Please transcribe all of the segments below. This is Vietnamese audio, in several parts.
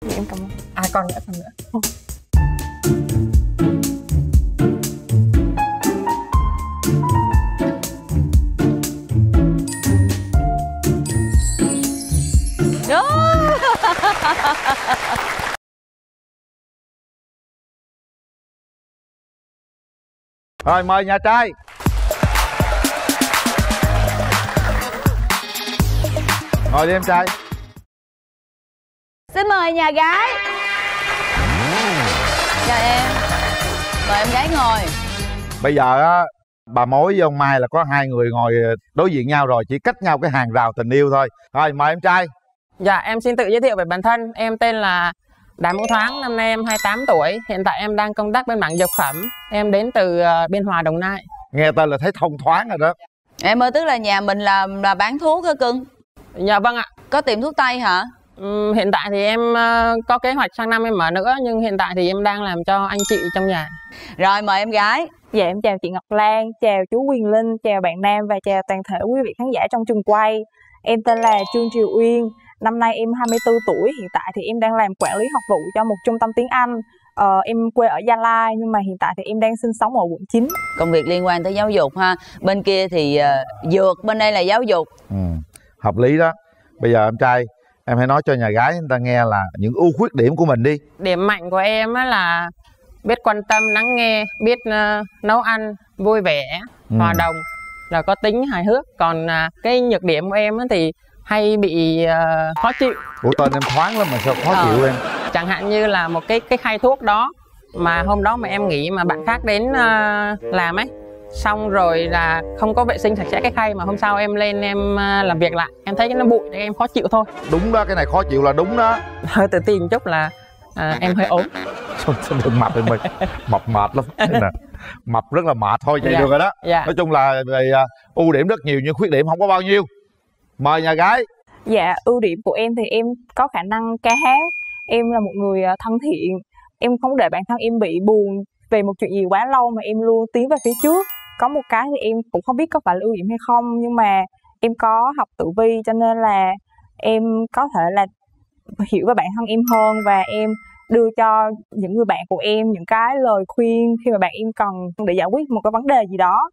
Em cảm ơn. À còn nữa còn nữa. Rồi mời nhà trai. Ngồi đi em trai Xin mời nhà gái. Chào em. Mời em gái ngồi. Bây giờ á Bà mối với ông Mai là có hai người ngồi đối diện nhau rồi Chỉ cách nhau cái hàng rào tình yêu thôi. Rồi mời em trai. Dạ em xin tự giới thiệu về bản thân. Em tên là Đàm Vũ Thoáng, năm nay em 28 tuổi. Hiện tại em đang công tác bên mảng dược phẩm. Em đến từ uh, Biên Hòa, Đồng Nai. Nghe tên là thấy thông thoáng rồi đó. Em ơi tức là nhà mình là là bán thuốc hả cưng? Dạ vâng ạ. Có tiệm thuốc tây hả hiện tại thì em uh, có kế hoạch sang năm em mở nữa nhưng hiện tại thì em đang làm cho anh chị trong nhà. Rồi mời em gái. Dạ em chào chị Ngọc Lan, chào chú Quyền Linh, chào bạn Nam và chào toàn thể quý vị khán giả trong trường quay. Em tên là Trương Triều Uyên, năm nay em 24 tuổi, hiện tại thì em đang làm quản lý học vụ cho một trung tâm tiếng Anh. Ờ, em quê ở Gia Lai nhưng mà hiện tại thì em đang sinh sống ở quận 9 Công việc liên quan tới giáo dục ha Bên kia thì uh, dược, bên đây là giáo dục ừ, Hợp lý đó Bây giờ em trai em hãy nói cho nhà gái người ta nghe là những ưu khuyết điểm của mình đi điểm mạnh của em á là biết quan tâm lắng nghe biết uh, nấu ăn vui vẻ ừ. hòa đồng là có tính hài hước còn uh, cái nhược điểm của em á thì hay bị uh, khó chịu ủa tên em thoáng lắm mà sao khó ờ. chịu em chẳng hạn như là một cái cái khay thuốc đó mà hôm đó mà em nghĩ mà bạn khác đến uh, làm ấy xong rồi là không có vệ sinh sạch sẽ cái khay mà hôm sau em lên em à, làm việc lại. Em thấy cái nó bụi thì em khó chịu thôi. Đúng đó cái này khó chịu là đúng đó. Hơi tự tin chút là à, em hơi ốm. Đừng mập mình mập mệt lắm. Nè mập rất là mệt thôi vậy dạ. được rồi đó. Dạ. nói chung là về uh, ưu điểm rất nhiều nhưng khuyết điểm không có bao nhiêu. Mời nhà gái. Dạ ưu điểm của em thì em có khả năng ca hát. Em là một người à, thân thiện. Em không để bản thân em bị buồn về một chuyện gì quá lâu mà em luôn tiến về phía trước có một cái thì em cũng không biết có phải là ưu điểm hay không nhưng mà em có học tự vi cho nên là em có thể là hiểu về bản thân em hơn và em đưa cho những người bạn của em những cái lời khuyên khi mà bạn em cần để giải quyết một cái vấn đề gì đó.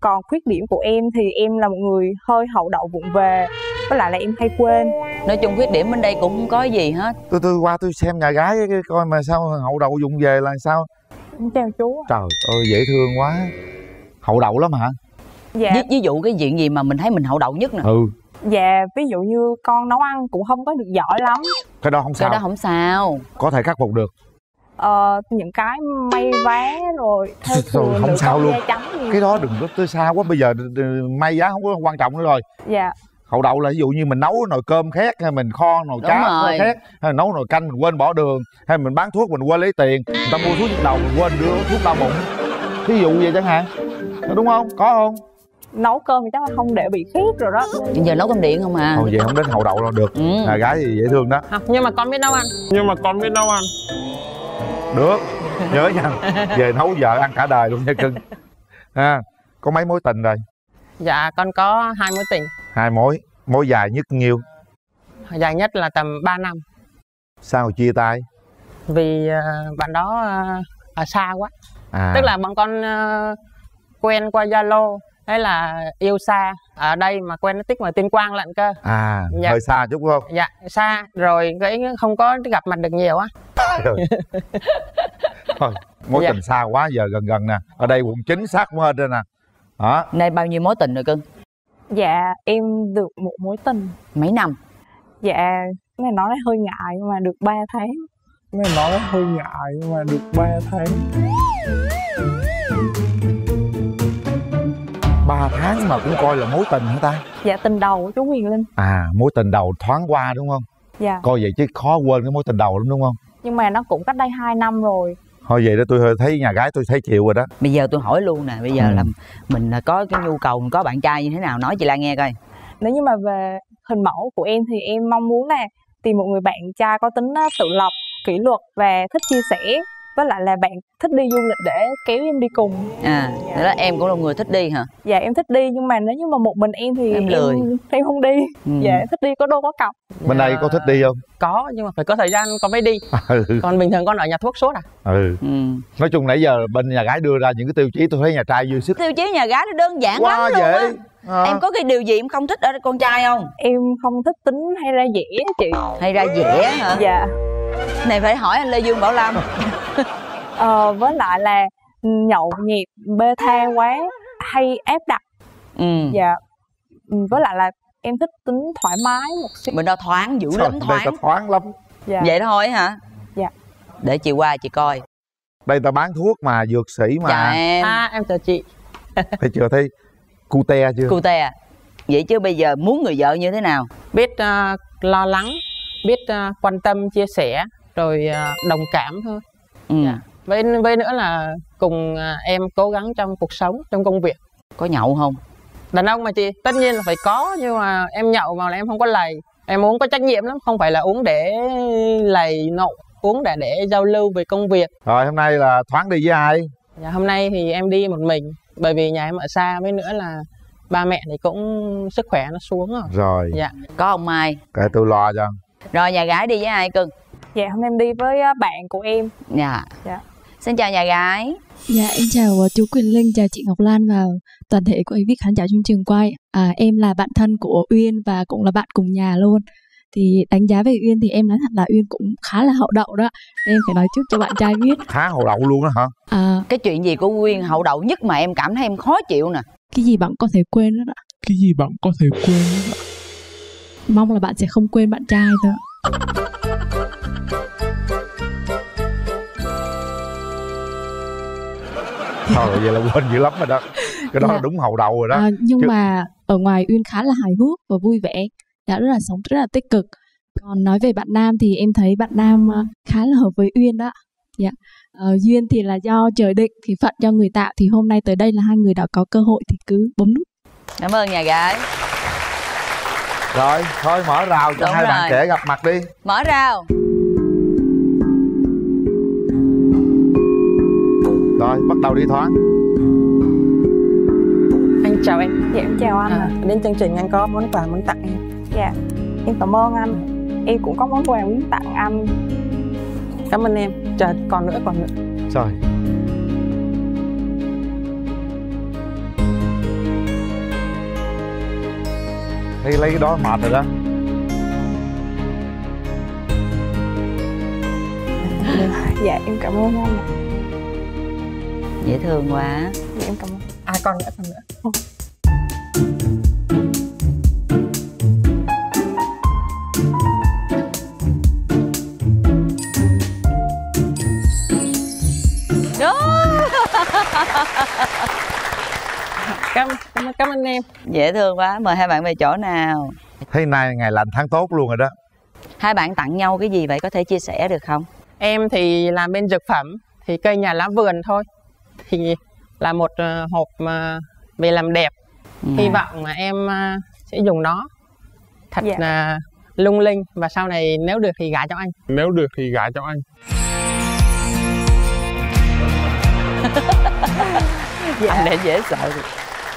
Còn khuyết điểm của em thì em là một người hơi hậu đậu vụng về với lại là em hay quên. Nói chung khuyết điểm bên đây cũng không có gì hết. Tôi tôi qua tôi xem nhà gái coi mà sao hậu đậu vụng về là sao? Chào chú trời ơi dễ thương quá hậu đậu lắm hả? Dạ. Ví, ví dụ cái chuyện gì mà mình thấy mình hậu đậu nhất nè? Ừ. Dạ ví dụ như con nấu ăn cũng không có được giỏi lắm. Cái đó không sao cái đó không sao. Có thể khắc phục được. Ờ, những cái may vá rồi theo rồi, không sao luôn. cái đó đừng có tới xa quá bây giờ may giá không có quan trọng nữa rồi. Dạ. Hậu đậu là ví dụ như mình nấu nồi cơm khét hay mình kho nồi cá khét hay nấu nồi canh mình quên bỏ đường hay mình bán thuốc mình quên lấy tiền. Người ta mua thuốc nhức đầu mình quên đưa thuốc đau bụng. Thí dụ vậy chẳng hạn đúng không? Có không? Nấu cơm thì chắc là không để bị khét rồi đó. Hiện giờ nấu cơm điện không à? Thôi vậy không đến hậu đậu đâu được. Ừ. à, gái thì dễ thương đó. À, nhưng mà con biết nấu ăn. Nhưng mà con biết nấu ăn. Được. Nhớ nha. Về nấu vợ ăn cả đời luôn nha cưng. À, có mấy mối tình rồi? Dạ con có hai mối tình. Hai mối. Mối dài nhất nhiêu? Dài nhất là tầm 3 năm. Sao chia tay? Vì uh, bạn đó uh, ở xa quá. À. tức là bọn con uh, quen qua zalo hay là yêu xa. Ở đây mà quen nó tích ngoài tuyên quang lận cơ. À dạ. hơi xa chút không? Dạ xa. Rồi cái không có gặp mặt được nhiều á. Thôi mối dạ. tình xa quá giờ gần gần nè. Ở đây quận chính xác quá đây nè. Đó nay bao nhiêu mối tình rồi cưng? Dạ em được một mối tình. Mấy năm? Dạ cái này nói hơi ngại nhưng mà được 3 tháng. Cái này nói hơi ngại nhưng mà được 3 tháng 3 tháng mà cũng coi là mối tình hả ta? Dạ tình đầu của chú Quyền Linh. À mối tình đầu thoáng qua đúng không? Dạ. Coi vậy chứ khó quên cái mối tình đầu lắm đúng không? Nhưng mà nó cũng cách đây 2 năm rồi. Thôi vậy đó tôi thấy nhà gái tôi thấy chịu rồi đó. Bây giờ tôi hỏi luôn nè bây giờ ừ. là mình có cái nhu cầu mình có bạn trai như thế nào? Nói chị Lan nghe coi. Nếu như mà về hình mẫu của em thì em mong muốn là tìm một người bạn trai có tính tự lập kỷ luật và thích chia sẻ với lại là bạn thích đi du lịch để kéo em đi cùng. À thế là em cũng là người thích đi hả? Dạ em thích đi nhưng mà nếu như mà một mình em thì Em lười. em, em không đi. Ừ. dạ em thích đi có đôi có cặp bên đây có thích đi không? Có nhưng mà phải có thời gian con mới đi. Ừ. Còn bình thường con ở nhà thuốc suốt à? Ừ. Ừ. nói chung nãy giờ bên nhà gái đưa ra những cái tiêu chí tôi thấy nhà trai dư sức. Tiêu chí nhà gái nó đơn giản quá lắm luôn dễ. á. Ờ. em có cái điều gì em không thích ở con trai không? Em không thích tính hay ra dẻ chị. Hay ra dẻ hả? Dạ. Này phải hỏi anh lê dương bảo lâm ờ, với lại là nhậu nhẹt bê tha quá hay ép đặt. Ừ. dạ. Ừ, với lại là em thích tính thoải mái một xíu bên đó thoáng dữ Trời, lắm đây thoáng. ta thoáng lắm. Dạ. Vậy thôi hả? Dạ. để chị qua chị coi. Đây ta bán thuốc mà dược sĩ mà. Dạ em. À em chào chị. Thấy chưa thấy cute chưa? Cu tè vậy chứ bây giờ muốn người vợ như thế nào? Biết ờ, lo lắng biết ờ, quan tâm chia sẻ rồi ờ, đồng cảm thôi ừ. Dạ. với với nữa là cùng ờ, em cố gắng trong cuộc sống trong công việc. Có nhậu không? Đàn ông mà chị tất nhiên là phải có nhưng mà em nhậu mà là em không có lầy. Em uống có trách nhiệm lắm không phải là uống để lầy nộ uống để để giao lưu về công việc. Rồi hôm nay là thoáng đi với ai? Dạ, hôm nay thì em đi một mình bởi vì nhà em ở xa với nữa là ba mẹ thì cũng sức khỏe nó xuống rồi. Rồi. Dạ. Có ông mai. Kệ tôi lo cho. Rồi nhà gái đi với ai cưng dạ hôm nay em đi với á, bạn của em dạ Dạ. xin chào nhà gái Dạ em chào uh, chú Quyền Linh, chào chị Ngọc Lan và toàn thể của quý khán giả trong trường quay. À, em là bạn thân của Uyên và cũng là bạn cùng nhà luôn. Thì đánh giá về Uyên thì em nói thật là Uyên cũng khá là hậu đậu đó. Em phải nói trước cho bạn trai biết. khá hồ đậu luôn đó hả À, cái chuyện gì của Quyên hậu đậu nhất mà em cảm thấy em khó chịu nè cái gì bạn có thể quên đó, đó. cái gì bạn có thể quên đó. Mong là bạn sẽ không quên bạn trai thôi. Thôi vậy là quên dữ lắm rồi đó cái đó Dạ. là đúng hậu đậu rồi đó À, nhưng Chứ- mà ở ngoài Uyên khá là hài hước và vui vẻ. Đã rất là sống rất là tích cực. Còn nói về bạn Nam thì em thấy bạn Nam ờ, khá là hợp với Uyên đó. Dạ. Ờ, duyên thì là do trời định thì phận cho người tạo thì hôm nay tới đây là hai người đã có cơ hội thì cứ bấm nút. cảm ơn nhà gái rồi thôi mở rào cho Đúng hai bạn rồi. trẻ gặp mặt đi mở rào rồi bắt đầu đi thoáng. Anh chào em dạ em chào anh. À, ạ. đến chương trình anh có món quà muốn tặng em. Dạ em cảm ơn anh. Em cũng có món quà muốn tặng anh. Cảm ơn em. Chờ còn nữa còn nữa. Rồi. Thấy lấy cái đó mệt rồi đó. Dạ em cảm ơn anh. ạ. Dễ thương quá. Dạ em cảm ơn. À còn nữa còn nữa. Đó. Cảm cảm, cảm ơn em. Dễ thương quá mời hai bạn về chỗ nào? Thấy nay ngày lành tháng tốt luôn rồi đó. Hai bạn tặng nhau cái gì vậy? Có thể chia sẻ được không? Em thì làm bên dược phẩm thì cây nhà lá vườn thôi thì là một ờ, hộp mà về làm đẹp. Hy À. vọng là em ờ, sẽ dùng nó. Thật Dạ. là lung linh. Và sau này nếu được thì gả cho anh. Nếu được thì gả cho anh. Anh để dễ sợ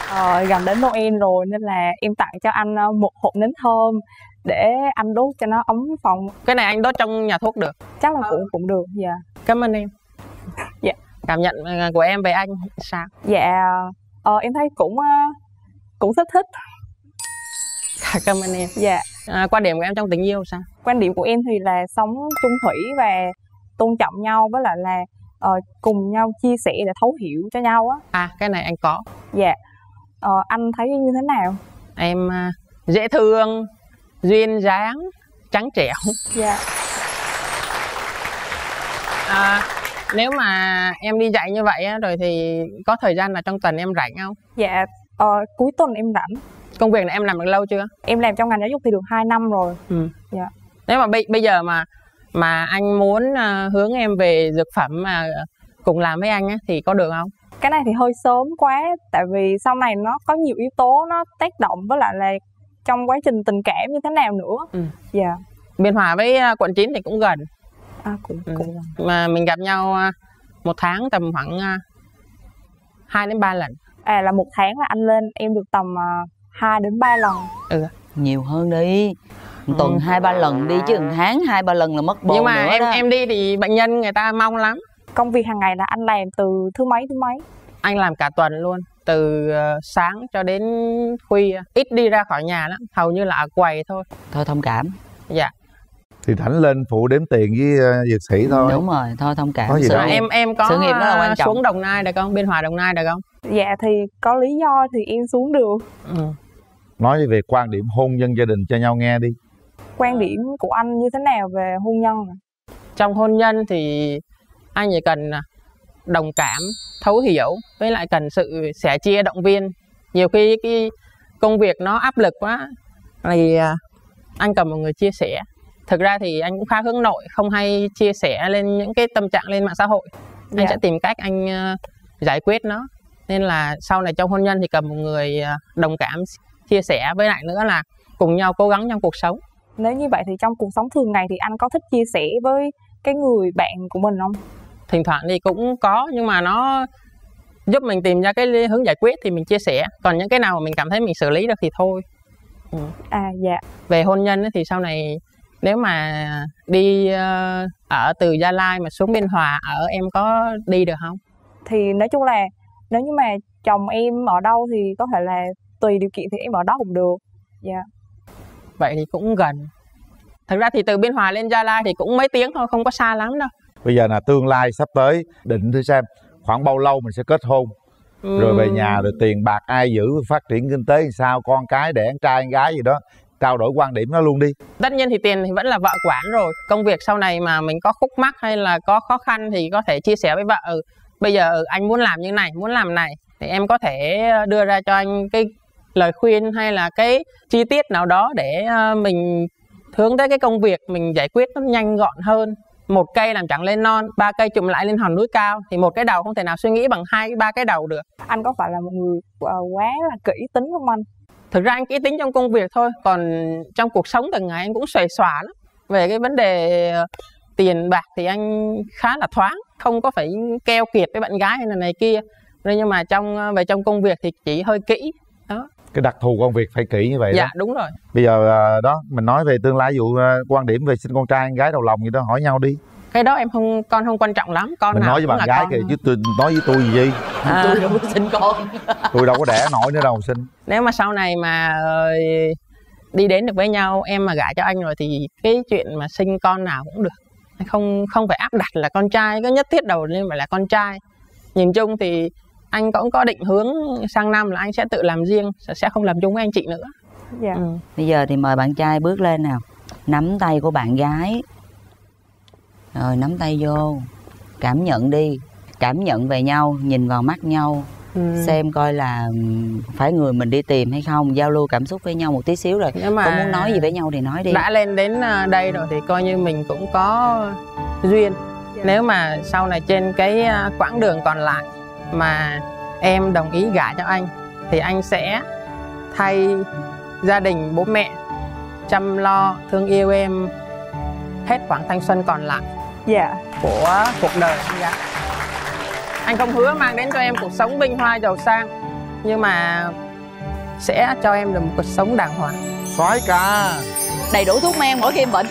ờ, gần đến Noel rồi nên là em tặng cho anh ờ, một hộp nến thơm để anh đốt cho nó ấm phòng. Cái này anh đốt trong nhà thuốc được. Chắc là cũng cũng được dạ. Cảm ơn em. Dạ. Cảm nhận ờ, của em về anh. Sao? Dạ ờ, em thấy cũng ờ, cũng thích thích. Cảm ơn em. Dạ. À, quan điểm của em trong tình yêu sao? Quan điểm của em thì là sống chung thủy và tôn trọng nhau với lại là ờ, cùng nhau chia sẻ để thấu hiểu cho nhau á. À cái này anh có. Dạ. Ờ, anh thấy như thế nào? Em à, dễ thương duyên dáng trắng trẻo. Dạ. À, nếu mà em đi dạy như vậy á, rồi thì có thời gian là trong tuần em rảnh không? Dạ ờ, cuối tuần em rảnh. Công việc này em làm được lâu chưa? Em làm trong ngành giáo dục thì được 2 năm rồi. Ừ. Dạ. nếu mà bây, bây giờ mà mà anh muốn à, hướng em về dược phẩm mà cùng làm với anh á, thì có được không? Cái này thì hơi sớm quá tại vì sau này nó có nhiều yếu tố nó tác động với lại là trong quá trình tình cảm như thế nào nữa. Ừ. dạ. Biên hòa với à, quận 9 thì cũng gần à, cũng Ừ. cũng mà mình gặp nhau à, một tháng tầm khoảng à, 2 đến 3 lần. À là một tháng là anh lên em được tầm uh, 2 đến 3 lần. Nhiều hơn đi. Một tuần Ừ. hai ba lần đi chứ một tháng hai ba lần là mất bồ nhưng mà nữa em đó. em đi thì bệnh nhân người ta mong lắm. Công việc hàng ngày là anh làm từ thứ mấy thứ mấy? Anh làm cả tuần luôn từ ờ, sáng cho đến khuya. Ít đi ra khỏi nhà lắm hầu như là ở quầy thôi. Thôi thông cảm. Dạ thì thảnh lên phụ đếm tiền với uh, dược sĩ thôi. đúng rồi thôi thông cảm. Có gì sự đâu. em em có sự nghiệp đó là quan ờ, trọng. xuống đồng nai được không? Biên hòa đồng nai được không? Dạ thì có lý do thì em xuống được. Ừ. nói về quan điểm hôn nhân gia đình cho nhau nghe đi. Quan điểm của anh như thế nào về hôn nhân? Trong hôn nhân thì anh chỉ cần đồng cảm thấu hiểu với lại cần sự sẻ chia động viên. Nhiều khi cái công việc nó áp lực quá thì à, anh cần một người chia sẻ thực ra thì anh cũng khá hướng nội không hay chia sẻ lên những cái tâm trạng lên mạng xã hội. Anh Dạ. sẽ tìm cách anh à, giải quyết nó. Nên là sau này trong hôn nhân thì cần một người à, đồng cảm chia sẻ. Với lại nữa là cùng nhau cố gắng trong cuộc sống. Nếu như vậy thì trong cuộc sống thường ngày thì anh có thích chia sẻ với cái người bạn của mình không? Thỉnh thoảng thì cũng có nhưng mà nó giúp mình tìm ra cái hướng giải quyết thì mình chia sẻ. Còn những cái nào mà mình cảm thấy mình xử lý được thì thôi. À dạ. Về hôn nhân thì sau này nếu mà đi ờ, ở từ Gia Lai mà xuống Biên Hòa ở em có đi được không? Thì nói chung là nếu như mà chồng em ở đâu thì có thể là tùy điều kiện thì em ở đó cũng được. Dạ. Vậy thì cũng gần. Thực ra thì từ Biên Hòa lên Gia Lai thì cũng mấy tiếng thôi không có xa lắm đâu. Bây giờ là tương lai sắp tới định thử xem khoảng bao lâu mình sẽ kết hôn rồi về nhà rồi tiền bạc ai giữ phát triển kinh tế làm sao con cái đẻ con trai con gái gì đó trao đổi quan điểm đó luôn đi. Tất nhiên thì tiền thì vẫn là vợ quản rồi. Công việc sau này mà mình có khúc mắc hay là có khó khăn thì có thể chia sẻ với vợ ừ, bây giờ ừ, anh muốn làm như này muốn làm này thì em có thể đưa ra cho anh cái lời khuyên hay là cái chi tiết nào đó để ờ, mình hướng tới cái công việc mình giải quyết nó nhanh gọn hơn. Một cây làm chẳng lên non ba cây chụm lại lên hòn núi cao thì một cái đầu không thể nào suy nghĩ bằng hai ba cái đầu được. Anh có phải là một người ờ, quá là kỹ tính không anh thực ra anh kỹ tính trong công việc thôi còn trong cuộc sống từng ngày anh cũng xuề xòa lắm. Về cái vấn đề ờ, tiền bạc thì anh khá là thoáng không có phải keo kiệt với bạn gái hay là này kia. Nên nhưng mà trong ờ, về trong công việc thì chỉ hơi kỹ đó. Cái đặc thù công việc phải kỹ như vậy dạ đó đúng rồi. Bây giờ à, đó mình nói về tương lai à, quan điểm về sinh con trai con gái đầu lòng gì đó hỏi nhau đi. Cái đó em không con không quan trọng lắm con mình nào nói với bạn gái con. kìa chứ tôi nói với tôi gì gì À. tôi đâu có sinh con. Tôi đâu có đẻ nổi nữa đâu sinh nếu mà sau này mà ờ, đi đến được với nhau em mà gả cho anh rồi thì cái chuyện mà sinh con nào cũng được. Không không phải áp đặt là con trai có nhất thiết đầu lên phải là con trai. Nhìn chung thì anh cũng có định hướng sang năm là anh sẽ tự làm riêng sẽ- sẽ không làm chung với anh chị nữa. Dạ. Ừ. bây giờ thì mời bạn trai bước lên nào. Nắm tay của bạn gái. Rồi nắm tay vô. Cảm nhận đi. Cảm nhận về nhau nhìn vào mắt nhau Ừ. xem coi là phải người mình đi tìm hay không giao lưu cảm xúc với nhau một tí xíu rồi nếu mà có muốn nói gì với nhau thì nói đi. đã lên đến à, đây rồi thì coi như mình cũng có duyên. Nếu mà sau này trên cái à, quãng đường còn lại mà em đồng ý gả cho anh thì anh sẽ thay gia đình bố mẹ chăm lo thương yêu em hết khoảng thanh xuân còn lại dạ. của cuộc đời gái anh không hứa mang đến cho em cuộc sống vinh hoa giàu sang nhưng mà sẽ cho em được một cuộc sống đàng hoàng. Soái ca. Đầy đủ thuốc men mỗi khi em bệnh.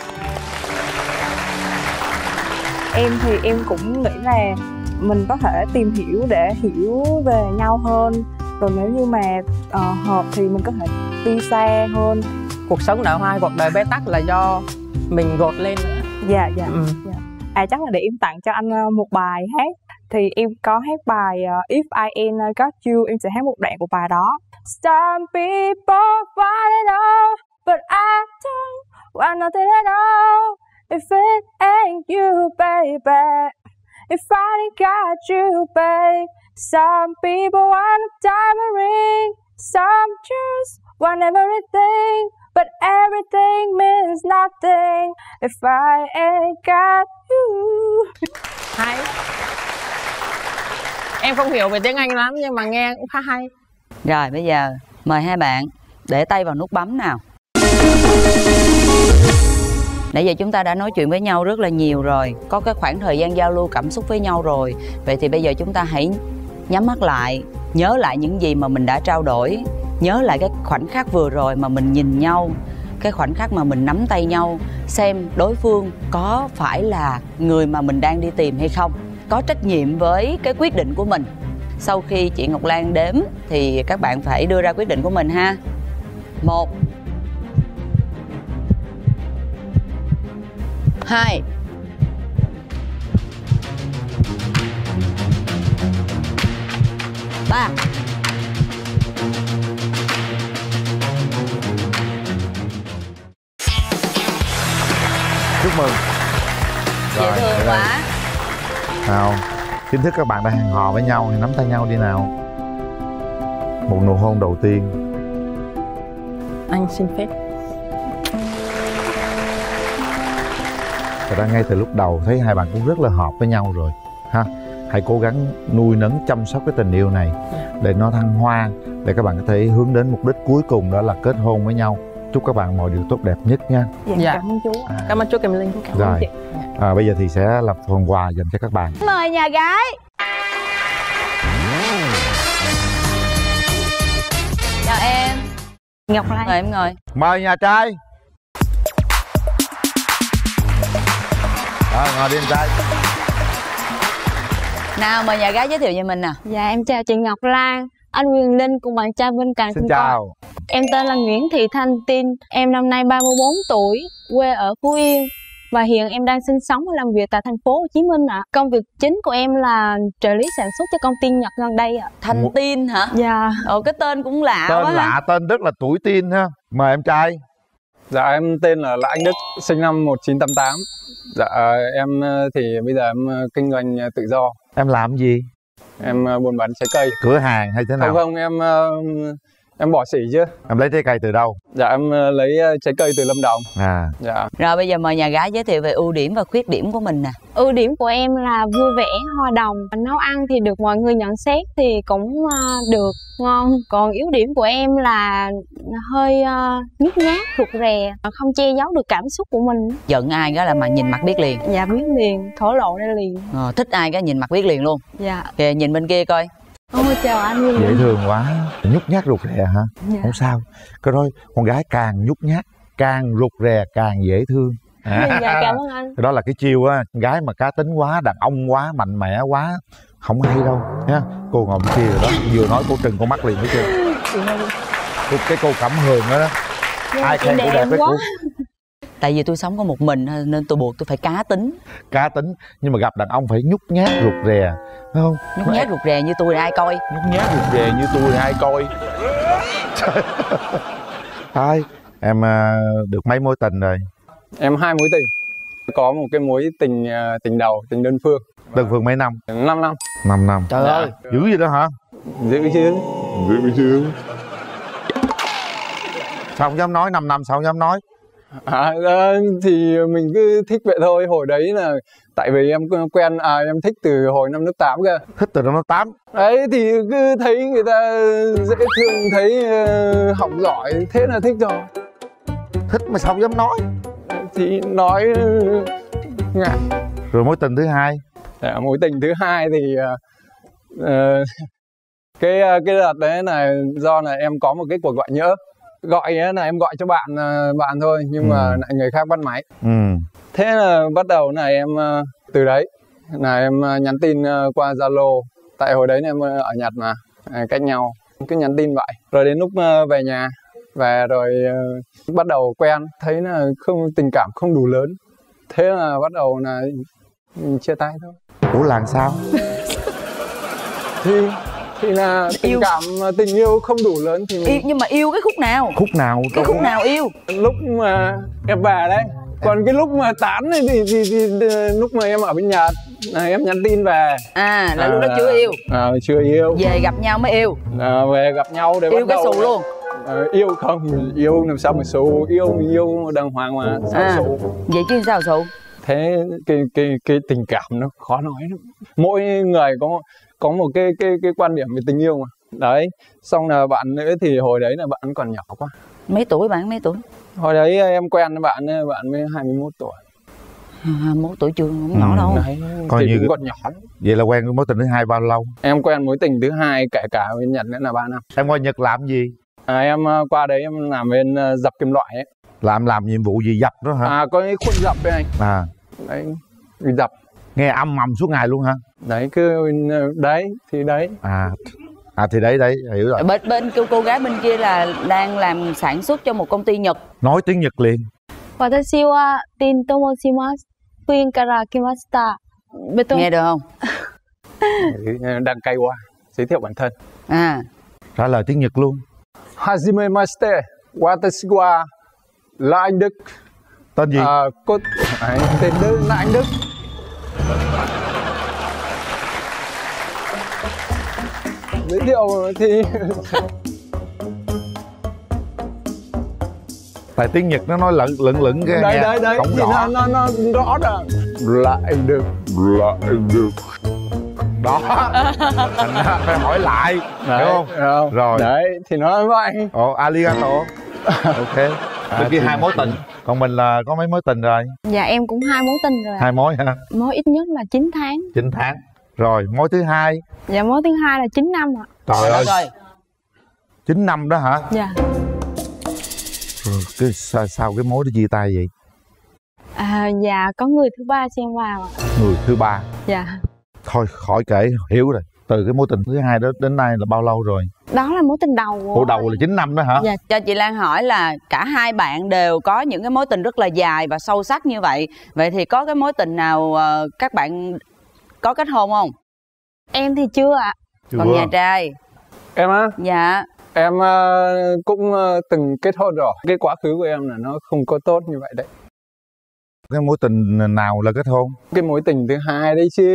Em thì em cũng nghĩ là mình có thể tìm hiểu để hiểu về nhau hơn. Rồi nếu như mà ờ, hợp thì mình có thể đi xa hơn. Cuộc sống nở hoa cuộc đời bế tắc là do mình gột lên nữa. Dạ dạ ừ. à chắc là để em tặng cho anh ờ, một bài hát thì em có hát bài uh, If I Ain't Got You em sẽ hát một đoạn của bài đó. Some people want it all but I don't want nothing at all if it ain't you baby. If I ain't got you babe. Some people want a diamond ring. Some just want everything but everything means nothing. If I ain't got you. Hi em không hiểu về tiếng anh lắm, nhưng mà nghe cũng khá hay. Rồi, bây giờ mời hai bạn để tay vào nút bấm nào. Nãy giờ chúng ta đã nói chuyện với nhau rất là nhiều rồi, có cái khoảng thời gian giao lưu cảm xúc với nhau rồi. Vậy thì bây giờ chúng ta hãy nhắm mắt lại, nhớ lại những gì mà mình đã trao đổi. Nhớ lại cái khoảnh khắc vừa rồi mà mình nhìn nhau, cái khoảnh khắc mà mình nắm tay nhau, xem đối phương có phải là người mà mình đang đi tìm hay không có trách nhiệm với cái quyết định của mình. Sau khi chị ngọc lan đếm thì các bạn phải đưa ra quyết định của mình ha. Một. Hai. Ba. Chúc mừng. Dễ thương quá nào chính thức các bạn đã hẹn hò với nhau thì nắm tay nhau đi nào. Một nụ hôn đầu tiên. Anh xin phép. Thật ra ngay từ lúc đầu thấy hai bạn cũng rất là hợp với nhau rồi. Ha hãy cố gắng nuôi nấng chăm sóc cái tình yêu này để nó thăng hoa để các bạn có thể hướng đến mục đích cuối cùng đó là kết hôn với nhau chúc các bạn mọi điều tốt đẹp nhất nha. Dạ, Dạ. cảm ơn chú. À, cảm ơn chú kim linh. Cảm ơn rồi. chị. À, bây giờ thì sẽ là phần quà dành cho các bạn. Mời nhà gái. Chào em. Ngọc lan. Mời em ngồi. Mời nhà trai. Rồi ngồi đi em trai. Nào mời nhà gái giới thiệu về mình nè. Dạ em chào chị Ngọc Lan, anh Quyền Linh cùng bạn trai bên cạnh xin cùng con. chào Em tên là Nguyễn Thị Thanh Tin, em năm nay 34 tuổi, quê ở Phú Yên và hiện em đang sinh sống và làm việc tại thành phố Hồ Chí Minh ạ. Công việc chính của em là trợ lý sản xuất cho công ty Nhật gần đây ạ. thanh Ngụ- tin hả Dạ. ồ cái tên cũng lạ tên quá ha. lạ tên rất là tuổi tin ha mời em trai Dạ em tên là Lã Anh Đức, sinh năm 1988. Dạ em ờ, thì bây giờ em ờ, kinh doanh ờ, tự do. em làm gì Em ờ, buôn bán trái cây. cửa hàng hay thế nào Không không em ờ, em bỏ xỉ chứ. em lấy trái cây từ đâu Dạ em ờ, lấy ờ, trái cây từ Lâm Đồng. à Dạ. rồi bây giờ mời nhà gái giới thiệu về ưu điểm và khuyết điểm của mình nè Ưu điểm của em là vui vẻ, hòa đồng. Nấu ăn thì được mọi người nhận xét thì cũng ờ, được ngon. Còn yếu điểm của em là hơi nhút nhát, rụt rè, không che giấu được cảm xúc của mình. giận ai cái là mà nhìn mặt biết liền Dạ biết liền, thổ lộ ra liền. ờ, thích ai cái nhìn mặt biết liền luôn Dạ. kìa nhìn bên kia coi Ôi chào anh Nguyên dễ thương quá. Nhút nhát rụt rè hả? Dạ. không sao. Cái đó con gái càng nhút nhát càng rụt rè càng dễ thương. Dạ cảm ơn anh. đó là cái chiêu á gái mà cá tính quá đàn ông quá mạnh mẽ quá không hay đâu nha cô ngồi kia rồi đó vừa nói cô trừng con mắt liền thấy chưa? Cái, cái cô cảm hường đó, đó. ai chị khen cô đẹp đẹp với cô tại vì tôi sống có một mình nên tôi buộc tôi phải cá tính. Cá tính nhưng mà gặp đàn ông phải nhút nhát rụt rè phải không? Nhút nhát rụt rè như tôi ai coi? Nhút nhát rụt rè như tôi ai coi? Thôi em à, được mấy mối tình rồi? Em hai mối tình. Có một cái mối tình ờ, tình đầu, tình đơn phương. đơn phương mấy năm? 5 năm. 5 năm. Trời Dạ. ơi. Dữ gì đó hả? Dữ chứ. dữ chứ sao không dám nói 5 năm sao không dám nói À, ờ, thì mình cứ thích vậy thôi. Hồi đấy là tại vì em quen à em thích từ hồi năm lớp 8 cơ. thích từ năm lớp 8 đấy thì cứ thấy người ta dễ thương thấy ờ, học giỏi thế là thích rồi. Thích mà sao không dám nói? Thì nói ờ, ngại. Rồi mối tình thứ hai? Dạ, mối tình thứ hai thì ờ, cái cái đợt đấy là do là em có một cái cuộc gọi nhỡ gọi là em gọi cho bạn ờ, bạn thôi nhưng mà Ừ. lại người khác bắt máy. Ừ. Thế là bắt đầu là em ờ, từ đấy là em ờ, nhắn tin qua zalo. Tại hồi đấy em ở nhật mà cách nhau cứ nhắn tin vậy. Rồi đến lúc về nhà về rồi bắt đầu quen thấy là không tình cảm không đủ lớn. Thế là bắt đầu là ừ, chia tay thôi. Ủa là làm sao? Thì thì là tình Yêu. cảm tình yêu không đủ lớn thì yêu, nhưng mà yêu cái khúc nào? Khúc nào cái khúc nào yêu? Lúc mà em về đấy. Còn cái lúc mà tán thì, thì, thì, thì, thì lúc mà em ở bên nhật là em nhắn tin về. À là lúc đó À, chưa yêu. à, chưa yêu. Về gặp nhau mới yêu. À, về gặp nhau để yêu bắt cái đầu xù luôn. Ờ, yêu không yêu làm sao mà xù? Yêu yêu đàng hoàng mà sao À. xù? vậy chứ sao xù? Thế cái cái cái tình cảm nó khó nói lắm. Mỗi người có có một cái cái cái quan điểm về tình yêu mà. Đấy xong là bạn nữa thì hồi đấy là bạn còn nhỏ quá. Mấy tuổi bạn mấy tuổi? Hồi đấy em quen bạn bạn mới 21 tuổi. À, mối tuổi chưa không nhỏ ừ, đâu. Đấy, coi như còn nhỏ vậy là quen mối tình thứ hai bao lâu? Em quen mối tình thứ hai kể cả bên nhật nữa là ba năm. Em qua nhật làm gì? À, em ờ, qua đấy em làm bên ờ, dập kim loại ấy. Làm làm nhiệm vụ gì dập đó hả? À có cái khuôn dập đây anh à. Đấy dập nghe âm mầm suốt ngày luôn hả? Đấy cứ ừ, đấy thì đấy. À à thì đấy đấy hiểu rồi. Bên bên cô, cô gái bên kia là đang làm sản xuất cho một công ty nhật. Nói tiếng nhật liền. Watashi wa tin tomoshimasu Queen kara kimashita nghe được không? Ờ, đang cay quá. Giới thiệu bản thân. À. Trả lời tiếng nhật luôn. Hajime Master Watashi wa là anh Đức. Tên gì? À, cô... tên là anh Đức. Giới thiệu thì tại tiếng nhật nó nói lẫn lẫn lẫn cái đấy đấy đấy. thì nó nó nó rõ rồi lại được lại được. Đó. Thành ra phải hỏi lại đấy, hiểu không? không? Rồi. Đấy thì nó vậy. Ồ aligato ok à, kia hai mối tình. còn mình là có mấy mối tình rồi? Dạ em cũng hai mối tình rồi hai mối hả? Mối ít nhất là 9 tháng. 9 tháng. Rồi mối thứ hai? Dạ mối thứ hai là 9 năm ạ. Trời ơi. rồi. 9 năm đó hả? Dạ. Rồi cái sao, sao cái mối đó chia tay vậy? À dạ có người thứ ba xen vào người thứ ba. Dạ. Thôi khỏi kể hiểu rồi từ cái mối tình thứ hai đó đến nay là bao lâu rồi? Đó là mối tình đầu của đầu là 9 năm đó hả? Dạ cho chị Lan hỏi là cả hai bạn đều có những cái mối tình rất là dài và sâu sắc như vậy. Vậy thì có cái mối tình nào uh, các bạn có kết hôn không? Em thì chưa ạ. À. còn nhà trai. Em á? Dạ. Em uh, cũng uh, từng kết hôn rồi. Cái quá khứ của em là nó không có tốt như vậy đấy cái mối tình nào là kết hôn? Cái mối tình thứ hai đấy chứ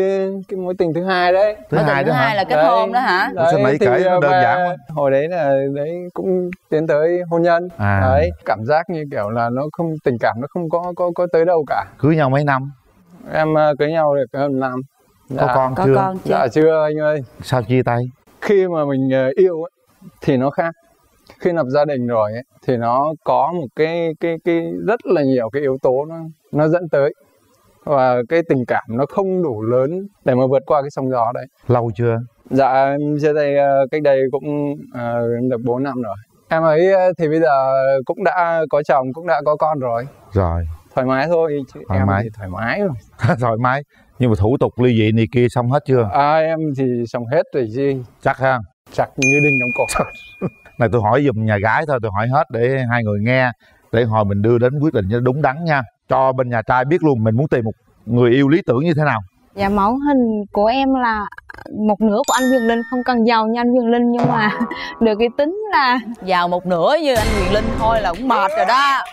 cái mối tình thứ hai đấy. Thứ mối hai thứ hai là kết đấy, hôn đó hả? Đấy, sao nãy kể nó đơn giản quá. hồi đấy là đấy cũng tiến tới hôn nhân. À. đấy cảm giác như kiểu là nó không tình cảm nó không có có có tới đâu cả. Cưới nhau mấy năm? Em uh, cưới nhau được hơn năm. Dạ. có con có chưa? con chưa? Dạ chưa anh ơi. Sao chia tay? Khi mà mình uh, yêu ấy, thì nó khác khi lập gia đình rồi ấy, thì nó có một cái cái cái rất là nhiều cái yếu tố nó nó dẫn tới. Và cái tình cảm nó không đủ lớn để mà vượt qua cái sóng gió đấy. Lâu chưa? Dạ em chia tay uh, cách đây cũng uh, được 4 năm rồi. Em ấy uh, thì bây giờ cũng đã có chồng cũng đã có con rồi. Rồi. Thoải mái thôi chứ thoải em mái. thì thoải mái rồi. Thoải mái. Nhưng mà thủ tục ly dị này kia xong hết chưa? À em thì xong hết rồi gì chắc ha. Chắc như đinh đóng cột này tôi hỏi dùm nhà gái thôi tôi hỏi hết để hai người nghe để hồi mình đưa đến quyết định cho đúng đắn nha. Cho bên nhà trai biết luôn mình muốn tìm một người yêu lý tưởng như thế nào. Dạ mẫu hình của em là một nửa của anh Huyền Linh không cần giàu như anh Huyền Linh nhưng mà được cái tính là giàu một nửa như anh Huyền Linh thôi là cũng mệt rồi đó.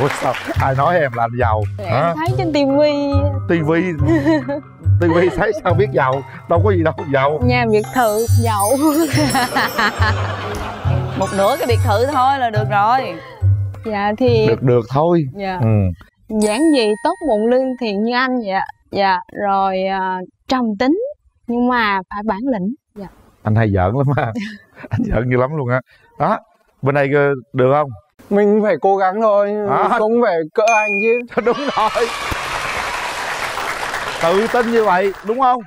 Ủa sao ai nói em là giàu em hả? thấy trên tivi. Tivi tivi thấy sao biết giàu đâu có gì đâu giàu. Nhà biệt thự giàu. Một nửa cái biệt thự thôi là được rồi. Dạ thì được được thôi. Dạ. Ừ. giản dị tốt bụng lương thiện như anh dạ dạ rồi uh, trầm tính nhưng mà phải bản lĩnh. Dạ. Anh hay giỡn lắm ha anh giỡn như lắm luôn á. Đó. đó bên đây được không? Mình phải cố gắng thôi à. không phải cỡ anh chứ. Đúng rồi tự tin như vậy đúng không?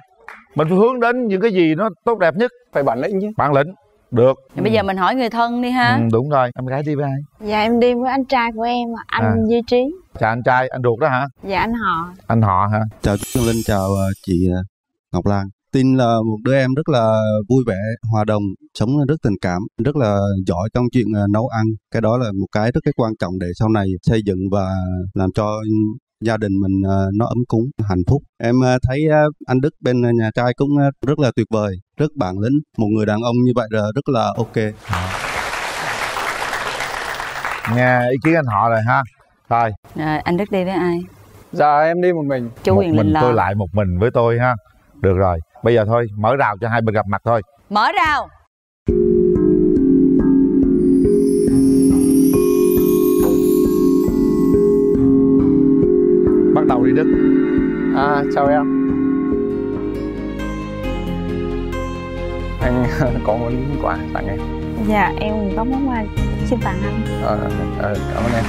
Mình phải hướng đến những cái gì nó tốt đẹp nhất. Phải bản lĩnh chứ. Bản lĩnh. Được. Ừ. bây giờ mình hỏi người thân đi ha. Ừ, đúng rồi. Em gái đi với ai? Dạ em đi với anh trai của em anh à. duy trí. Chào anh trai anh ruột đó hả? Dạ anh họ. Anh họ hả? Chào chị linh chào ờ, chị ờ, ngọc lan. Tin là một đứa em rất là vui vẻ hòa đồng sống rất tình cảm rất là giỏi trong chuyện ờ, nấu ăn. Cái đó là một cái rất cái quan trọng để sau này xây dựng và làm cho gia đình mình nó ấm cúng hạnh phúc. Em thấy anh đức bên nhà trai cũng rất là tuyệt vời rất bản lĩnh một người đàn ông như vậy là rất là ok. Nghe ý kiến anh họ rồi ha. Rồi. À, anh đức đi với ai? Dạ em đi một mình. Chú một quyền mình tôi lại một mình với tôi ha. Được rồi bây giờ thôi mở rào cho hai bên gặp mặt thôi. Mở rào đi đức. À chào em. Anh có món quà tặng em? Dạ em có món quà xin tặng anh. À, à, cảm ơn em.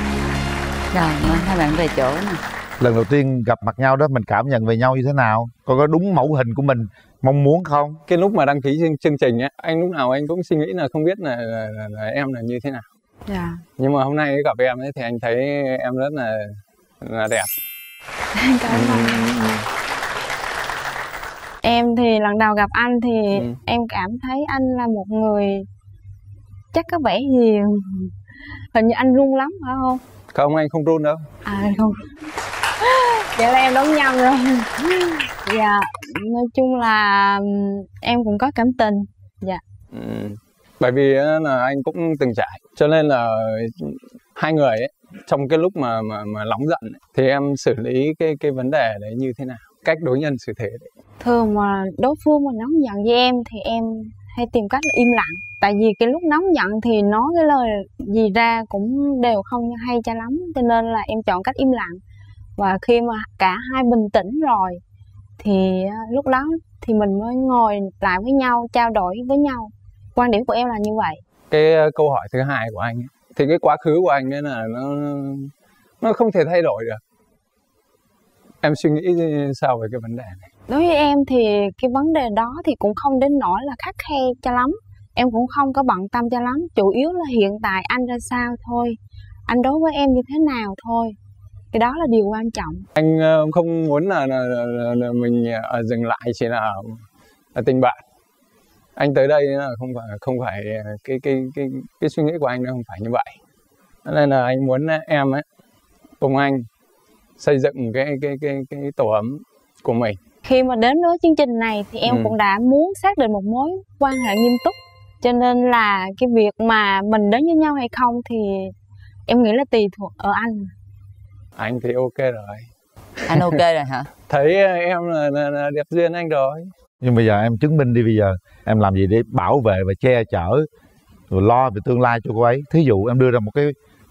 Rồi hai bạn về chỗ nè. Lần đầu tiên gặp mặt nhau đó mình cảm nhận về nhau như thế nào? Coi có đúng mẫu hình của mình mong muốn không? Cái lúc mà đăng ký chương, chương trình ấy anh lúc nào anh cũng suy nghĩ là không biết là, là, là, là em là như thế nào. Dạ. Nhưng mà hôm nay gặp em ấy thì anh thấy em rất là là đẹp cảm ơn. Em thì lần đầu gặp anh thì Ừ. em cảm thấy anh là một người chắc có vẻ hiền hình như anh run lắm phải không? Không anh không run đâu. À không. Vậy là em đoán nhầm rồi. Dạ nói chung là em cũng có cảm tình. Dạ. Ừ. bởi vì là anh cũng từng trải cho nên là hai người ấy, trong cái lúc mà mà mà nóng giận ấy, thì em xử lý cái cái vấn đề đấy như thế nào? Cách đối nhân xử thế đấy. Thường mà đối phương mà nóng giận với em thì em hay tìm cách là im lặng. Tại vì cái lúc nóng giận thì nói cái lời gì ra cũng đều không hay cho lắm cho nên là em chọn cách im lặng. Và khi mà cả hai bình tĩnh rồi thì à, lúc đó thì mình mới ngồi lại với nhau trao đổi với nhau. Quan điểm của em là như vậy. Cái ờ, câu hỏi thứ hai của anh ấy, thì cái quá khứ của anh ấy là nó nó không thể thay đổi được. Em suy nghĩ sao về cái vấn đề này? Đối với em thì cái vấn đề đó thì cũng không đến nỗi là khắc khe cho lắm. Em cũng không có bận tâm cho lắm. Chủ yếu là hiện tại anh ra sao thôi. Anh đối với em như thế nào thôi. Cái đó là điều quan trọng. Anh ờ, không muốn là, là, là, là, mình dừng lại chỉ là, là tình bạn anh tới đây là không phải không phải ờ, cái cái cái cái suy nghĩ của anh nó không phải như vậy. Cho nên là anh muốn em ấy cùng anh xây dựng cái cái cái cái tổ ấm của mình. Khi mà đến với chương trình này thì em Ừ. cũng đã muốn xác định một mối quan hệ nghiêm túc. Cho nên là cái việc mà mình đến với nhau hay không thì em nghĩ là tùy thuộc ở anh. Anh thì ok rồi. Anh ok rồi hả? Thấy ờ, em là, là, là đẹp duyên anh rồi nhưng bây giờ em chứng minh đi bây giờ em làm gì để bảo vệ và che chở rồi lo về tương lai cho cô ấy? Thí dụ em đưa ra một cái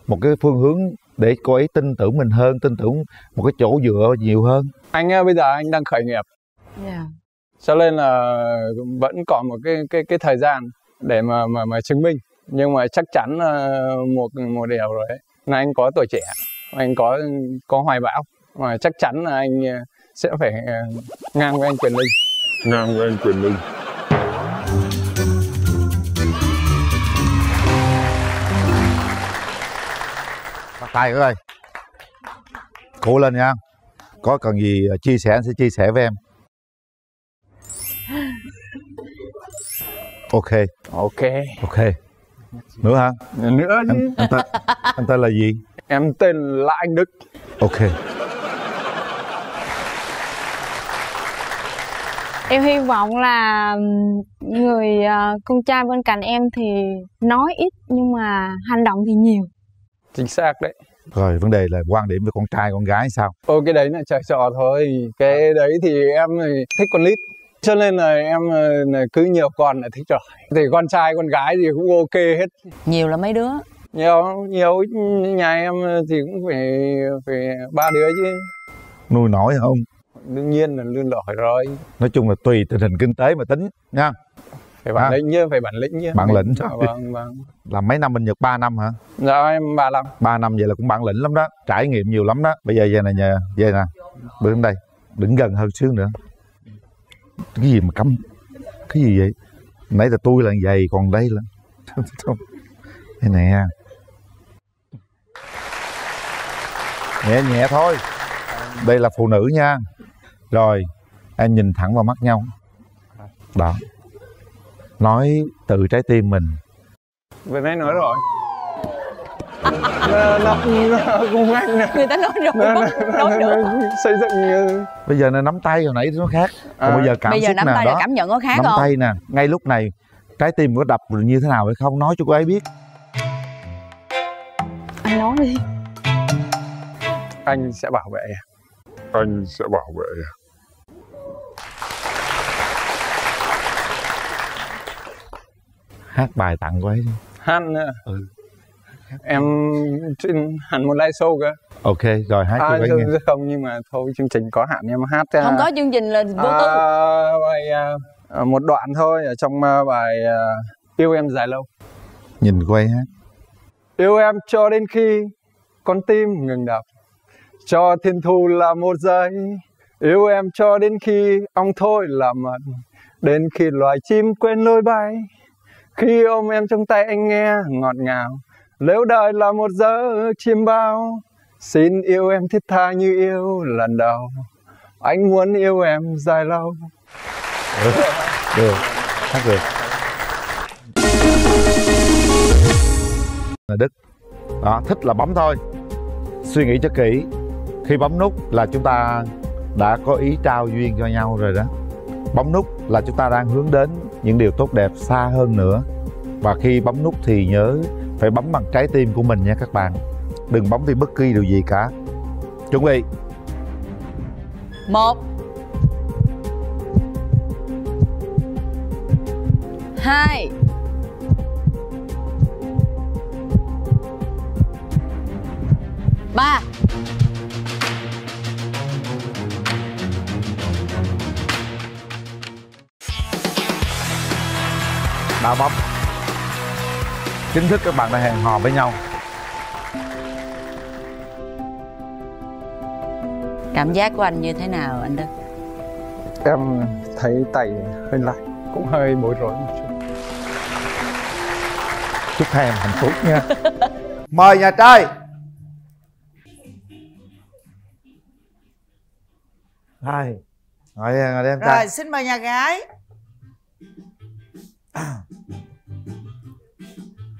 một cái phương hướng để cô ấy tin tưởng mình hơn tin tưởng một cái chỗ dựa nhiều hơn. Anh ờ, bây giờ anh đang khởi nghiệp. Yeah. cho nên là vẫn còn một cái cái cái thời gian để mà mà mà chứng minh. Nhưng mà chắc chắn là một một điều rồi ấy, là anh có tuổi trẻ anh có có hoài bão. Và chắc chắn là anh ờ, sẽ phải ờ, ngang với anh Quyền Linh ngang anh Quyền Linh bắt tay các ơi. Cố lên nha. Có cần gì ờ, chia sẻ anh sẽ chia sẻ với em. Ok. Ok. Ok. Nữa hả? Nữa chứ. Anh, anh, tên, anh tên là gì? Em tên là anh Đức. Ok em hy vọng là người ờ, con trai bên cạnh em thì nói ít nhưng mà hành động thì nhiều. Chính xác đấy. Rồi vấn đề là quan điểm về con trai con gái sao? Ô cái đấy là trời trò thôi. Cái đấy thì em thì thích con nít cho nên là em ờ, là cứ nhiều con là thích rồi. Thì con trai con gái thì cũng ok hết. Nhiều là mấy đứa. Nhiều nhiều nhà em thì cũng phải phải ba đứa chứ. Nuôi nổi không đương nhiên là lương đổi rồi. Nói chung là tùy tình hình kinh tế mà tính nha. Phải bản À. lĩnh chứ phải bản lĩnh chứ. Bản lĩnh sao? vâng vâng. Làm mấy năm bên Nhật? 3 năm hả? Dạ em ba năm. 3 năm vậy là cũng bản lĩnh lắm đó trải nghiệm nhiều lắm đó. Bây giờ về này nhờ về nè đến đây đứng gần hơn xíu nữa. Cái gì mà cấm? Cái gì vậy? Nãy là tôi là vậy còn đây là đây nè. Nhẹ nhẹ thôi. Đây là phụ nữ nha rồi em nhìn thẳng vào mắt nhau. Đó. Nói từ trái tim mình. Vừa nãy nói rồi. Nó, nó, nó cũng nè người ta nói rồi nó, nó, nói nó, được. nó xây dựng ờ, bây giờ nó nắm tay hồi nãy nó khác. Còn À. bây giờ cảm bây giờ xúc nắm nè tay đó cảm nhận có khác nắm không? tay nè. Ngay lúc này trái tim có đập như thế nào hay không nói cho cô ấy biết. Anh nói đi. Anh sẽ bảo vệ. Anh sẽ bảo vệ hát bài tặng cô ấy đi. hát nữa Ừ. em chuyên hẳn một live show cơ. Ok rồi hát cho à, cô ấy không, nghe. không nhưng mà thôi chương trình có hạn em hát à, không có chương trình là vô à, tư bài à, à, một đoạn thôi ở trong à, bài à, yêu em dài lâu. Nhìn quay hát. Yêu em cho đến khi con tim ngừng đập. Cho thiên thu là một giây. Yêu em cho đến khi ong thôi là mật đến khi loài chim quên lối bay khi ôm em trong tay anh nghe, ngọt ngào. Nếu đời là một giấc chiêm bao. Xin yêu em thiết tha như yêu lần đầu. Anh muốn yêu em dài lâu. Ừ, được được. Hát được. Là đức. Đó, thích là bấm thôi. Suy nghĩ cho kỹ. Khi bấm nút là chúng ta đã có ý trao duyên cho nhau rồi đó. Bấm nút là chúng ta đang hướng đến những điều tốt đẹp xa hơn nữa. Và khi bấm nút thì nhớ phải bấm bằng trái tim của mình nha các bạn. Đừng bấm vì bất kỳ điều gì cả. Chuẩn bị. Một, hai đã bấm chính thức các bạn đã hẹn hò với nhau. Cảm giác của anh như thế nào anh Đức? Em thấy tay hơi lạnh cũng hơi bối rối một chút. Chúc hai em hạnh phúc nha. Mời nhà trai. Hai. Ngồi đây em trai. Rồi xin mời nhà gái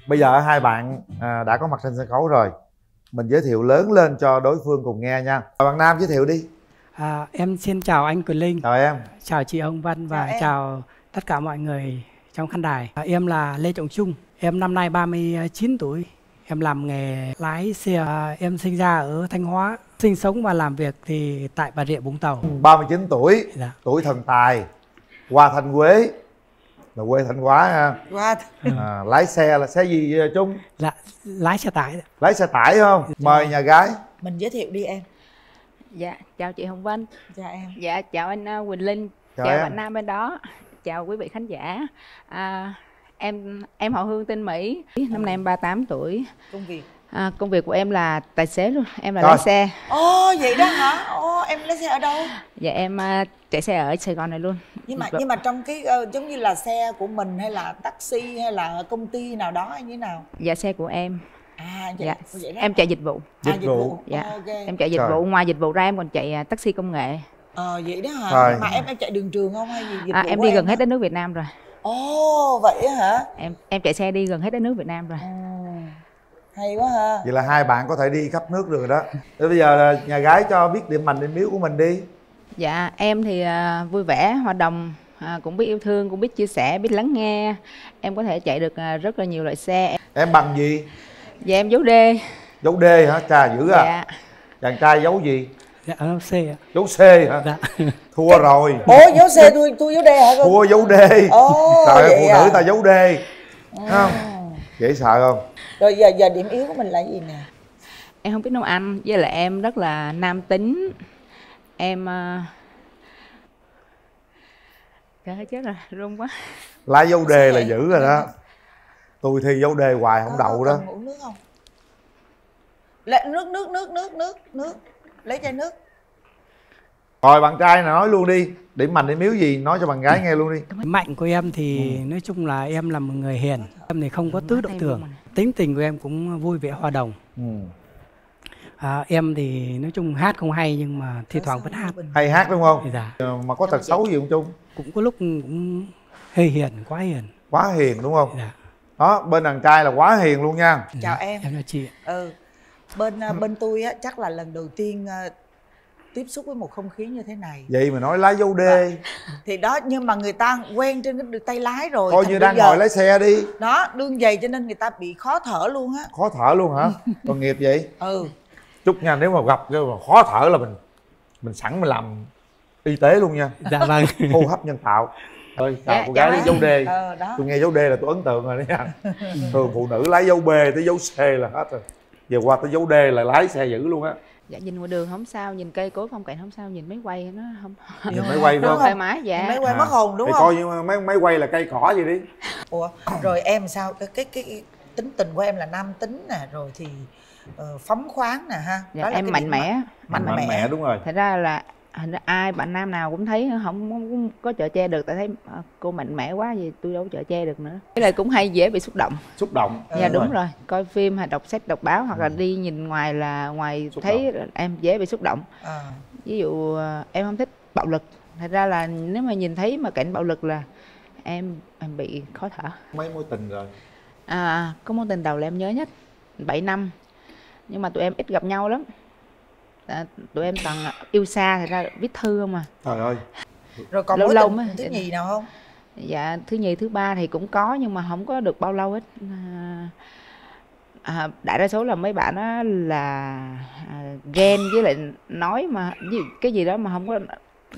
bây giờ hai bạn à, đã có mặt trên sân khấu rồi. Mình giới thiệu lớn lên cho đối phương cùng nghe nha. Bạn nam giới thiệu đi. À, em xin chào anh Quyền Linh, chào em. Chào chị Hồng Vân và Chào chào tất cả mọi người trong khán đài. À, em là Lê Trọng Trung, em năm nay 39 tuổi. Em làm nghề lái xe, À, em sinh ra ở Thanh Hóa, sinh sống và làm việc thì tại Bà Rịa Vũng Tàu. 39 tuổi. Dạ. tuổi thần tài. Qua thanh quế là quê thanh hóa ha Qua à, lái xe là xe gì ờ, chung Là lái xe tải. lái xe tải không mời nhà gái Mình giới thiệu đi em Dạ, chào chị Hồng Vân. Chào em Dạ, chào anh uh, Quỳnh Linh. Chào chào em. bạn Nam bên đó. Chào quý vị khán giả. À, em em họ Hương tên Mỹ. Năm nay em 38 tuổi. Công việc À, công việc của em là tài xế luôn. Em là Trời. lái xe. Ồ vậy đó hả? Ồ em lấy xe ở đâu? Dạ em uh, chạy xe ở Sài Gòn này luôn. Nhưng mà Vâng. nhưng mà trong cái ờ, giống như là xe của mình hay là taxi hay là công ty nào đó hay như thế nào? Dạ xe của em. À vậy, Dạ. vậy đó. Em chạy dịch vụ. à, Dịch vụ. Dạ. Ok. Em chạy dịch Trời. vụ. Ngoài dịch vụ ra em còn chạy uh, taxi công nghệ. Ờ vậy đó hả? Rồi. Mà em em chạy đường trường không hay gì dịch À, vụ em đi gần hả? hết đất nước Việt Nam rồi. Ồ vậy á hả? Em em chạy xe đi gần hết đất nước Việt Nam rồi. Ồ, hay quá ha. vậy là hai bạn có thể đi khắp nước được rồi đó Thế bây giờ là nhà gái cho biết điểm mạnh điểm yếu của mình đi Dạ em thì à, vui vẻ, hòa đồng, à, cũng biết yêu thương, cũng biết chia sẻ, biết lắng nghe. Em có thể chạy được à, rất là nhiều loại xe. em bằng gì Dạ em giấu đê. dấu D hả trà dữ à Dạ. chàng trai giấu gì Dạ, ở xe. ạ. dấu C hả Dạ. thua rồi Ủa dấu xe tôi tôi dấu đe hả con? thua dấu D Ồ, trời ơi phụ à? nữ ta giấu D Thấy không dễ sợ không Rồi giờ giờ điểm yếu của mình là gì nè? Em không biết nấu ăn, với lại em rất là nam tính. Em à... Trời ơi chết rồi, run quá. lái dấu Sao là dữ rồi đó tôi thi dấu D hoài không Có- đậu có đó uống nước không? Lấy nước nước nước nước nước nước lấy chai nước. rồi bạn trai nào nói luôn đi điểm mạnh điểm yếu gì nói cho bạn gái nghe luôn đi Mạnh của em thì nói chung là em là một người hiền. Em thì không có tứ động thường. Tính tình của em cũng vui vẻ hòa đồng. ừ. À, em thì nói chung hát không hay nhưng mà thi thoảng vẫn hát. hay hát đúng không Dạ. Ờ, mà có tật xấu gì không chung Cũng có lúc cũng hơi hiền, quá hiền. quá hiền đúng không Dạ. đó bên đàn trai là quá hiền luôn nha Chào em. Em chào chị. Ừ. Bên à, bên tôi á chắc là lần đầu tiên à, tiếp xúc với một không khí như thế này. vậy mà nói lái dấu D Thì đó nhưng mà người ta quen trên cái tay lái rồi. coi như đang giờ- ngồi lái xe đi Đó, đương giày cho nên người ta bị khó thở luôn á. khó thở luôn hả còn nghiệp vậy Ừ. chúc nha nếu mà gặp cái mà khó thở là mình mình sẵn mình làm y tế luôn nha Dạ vâng. hô hấp nhân tạo ơi chào Dạ, cô gái em. dấu D Ờ, đó. tôi nghe dấu D là tôi ấn tượng rồi đó nha thường phụ nữ lái dấu B tới dấu C là hết rồi giờ qua tới dấu D là lái xe dữ luôn á Dạ nhìn ngoài đường không sao, nhìn cây cối phong cảnh không sao, nhìn máy quay nó không nhìn máy quay nó không thoải mái dạ. Máy quay mất hồn đúng thì không? coi như máy máy quay là cây cỏ gì đi Ủa, rồi em sao cái cái cái tính tình của em là nam tính nè rồi thì uh, phóng khoáng nè ha dạ, em mạnh mẽ mạnh, mạnh mẽ. mẽ đúng rồi thật ra là hình ra ai bạn nam nào cũng thấy không, không có chở che được tại thấy à, cô mạnh mẽ quá gì tôi đâu chở che được nữa. Cái này cũng hay dễ bị xúc động. Xúc động. Dạ đúng, đúng rồi. rồi. Coi phim hay đọc sách đọc báo hoặc là ừ. đi nhìn ngoài là ngoài xúc thấy động. em dễ bị xúc động. À. ví dụ à, em không thích bạo lực. Thật ra là nếu mà nhìn thấy mà cảnh bạo lực là em em bị khó thở. Mấy mối tình rồi? À có mối tình đầu là em nhớ nhất 7 năm. Nhưng mà tụi em ít gặp nhau lắm à, tụi em toàn yêu xa thì ra viết thư không à. Trời ơi. Rồi còn lâu lâu mới thứ nhì nào không? Dạ thứ nhì thứ ba thì cũng có nhưng mà không có được bao lâu hết. À, à, đại đa số là mấy bạn đó là à, ghen với lại nói mà cái gì đó mà không có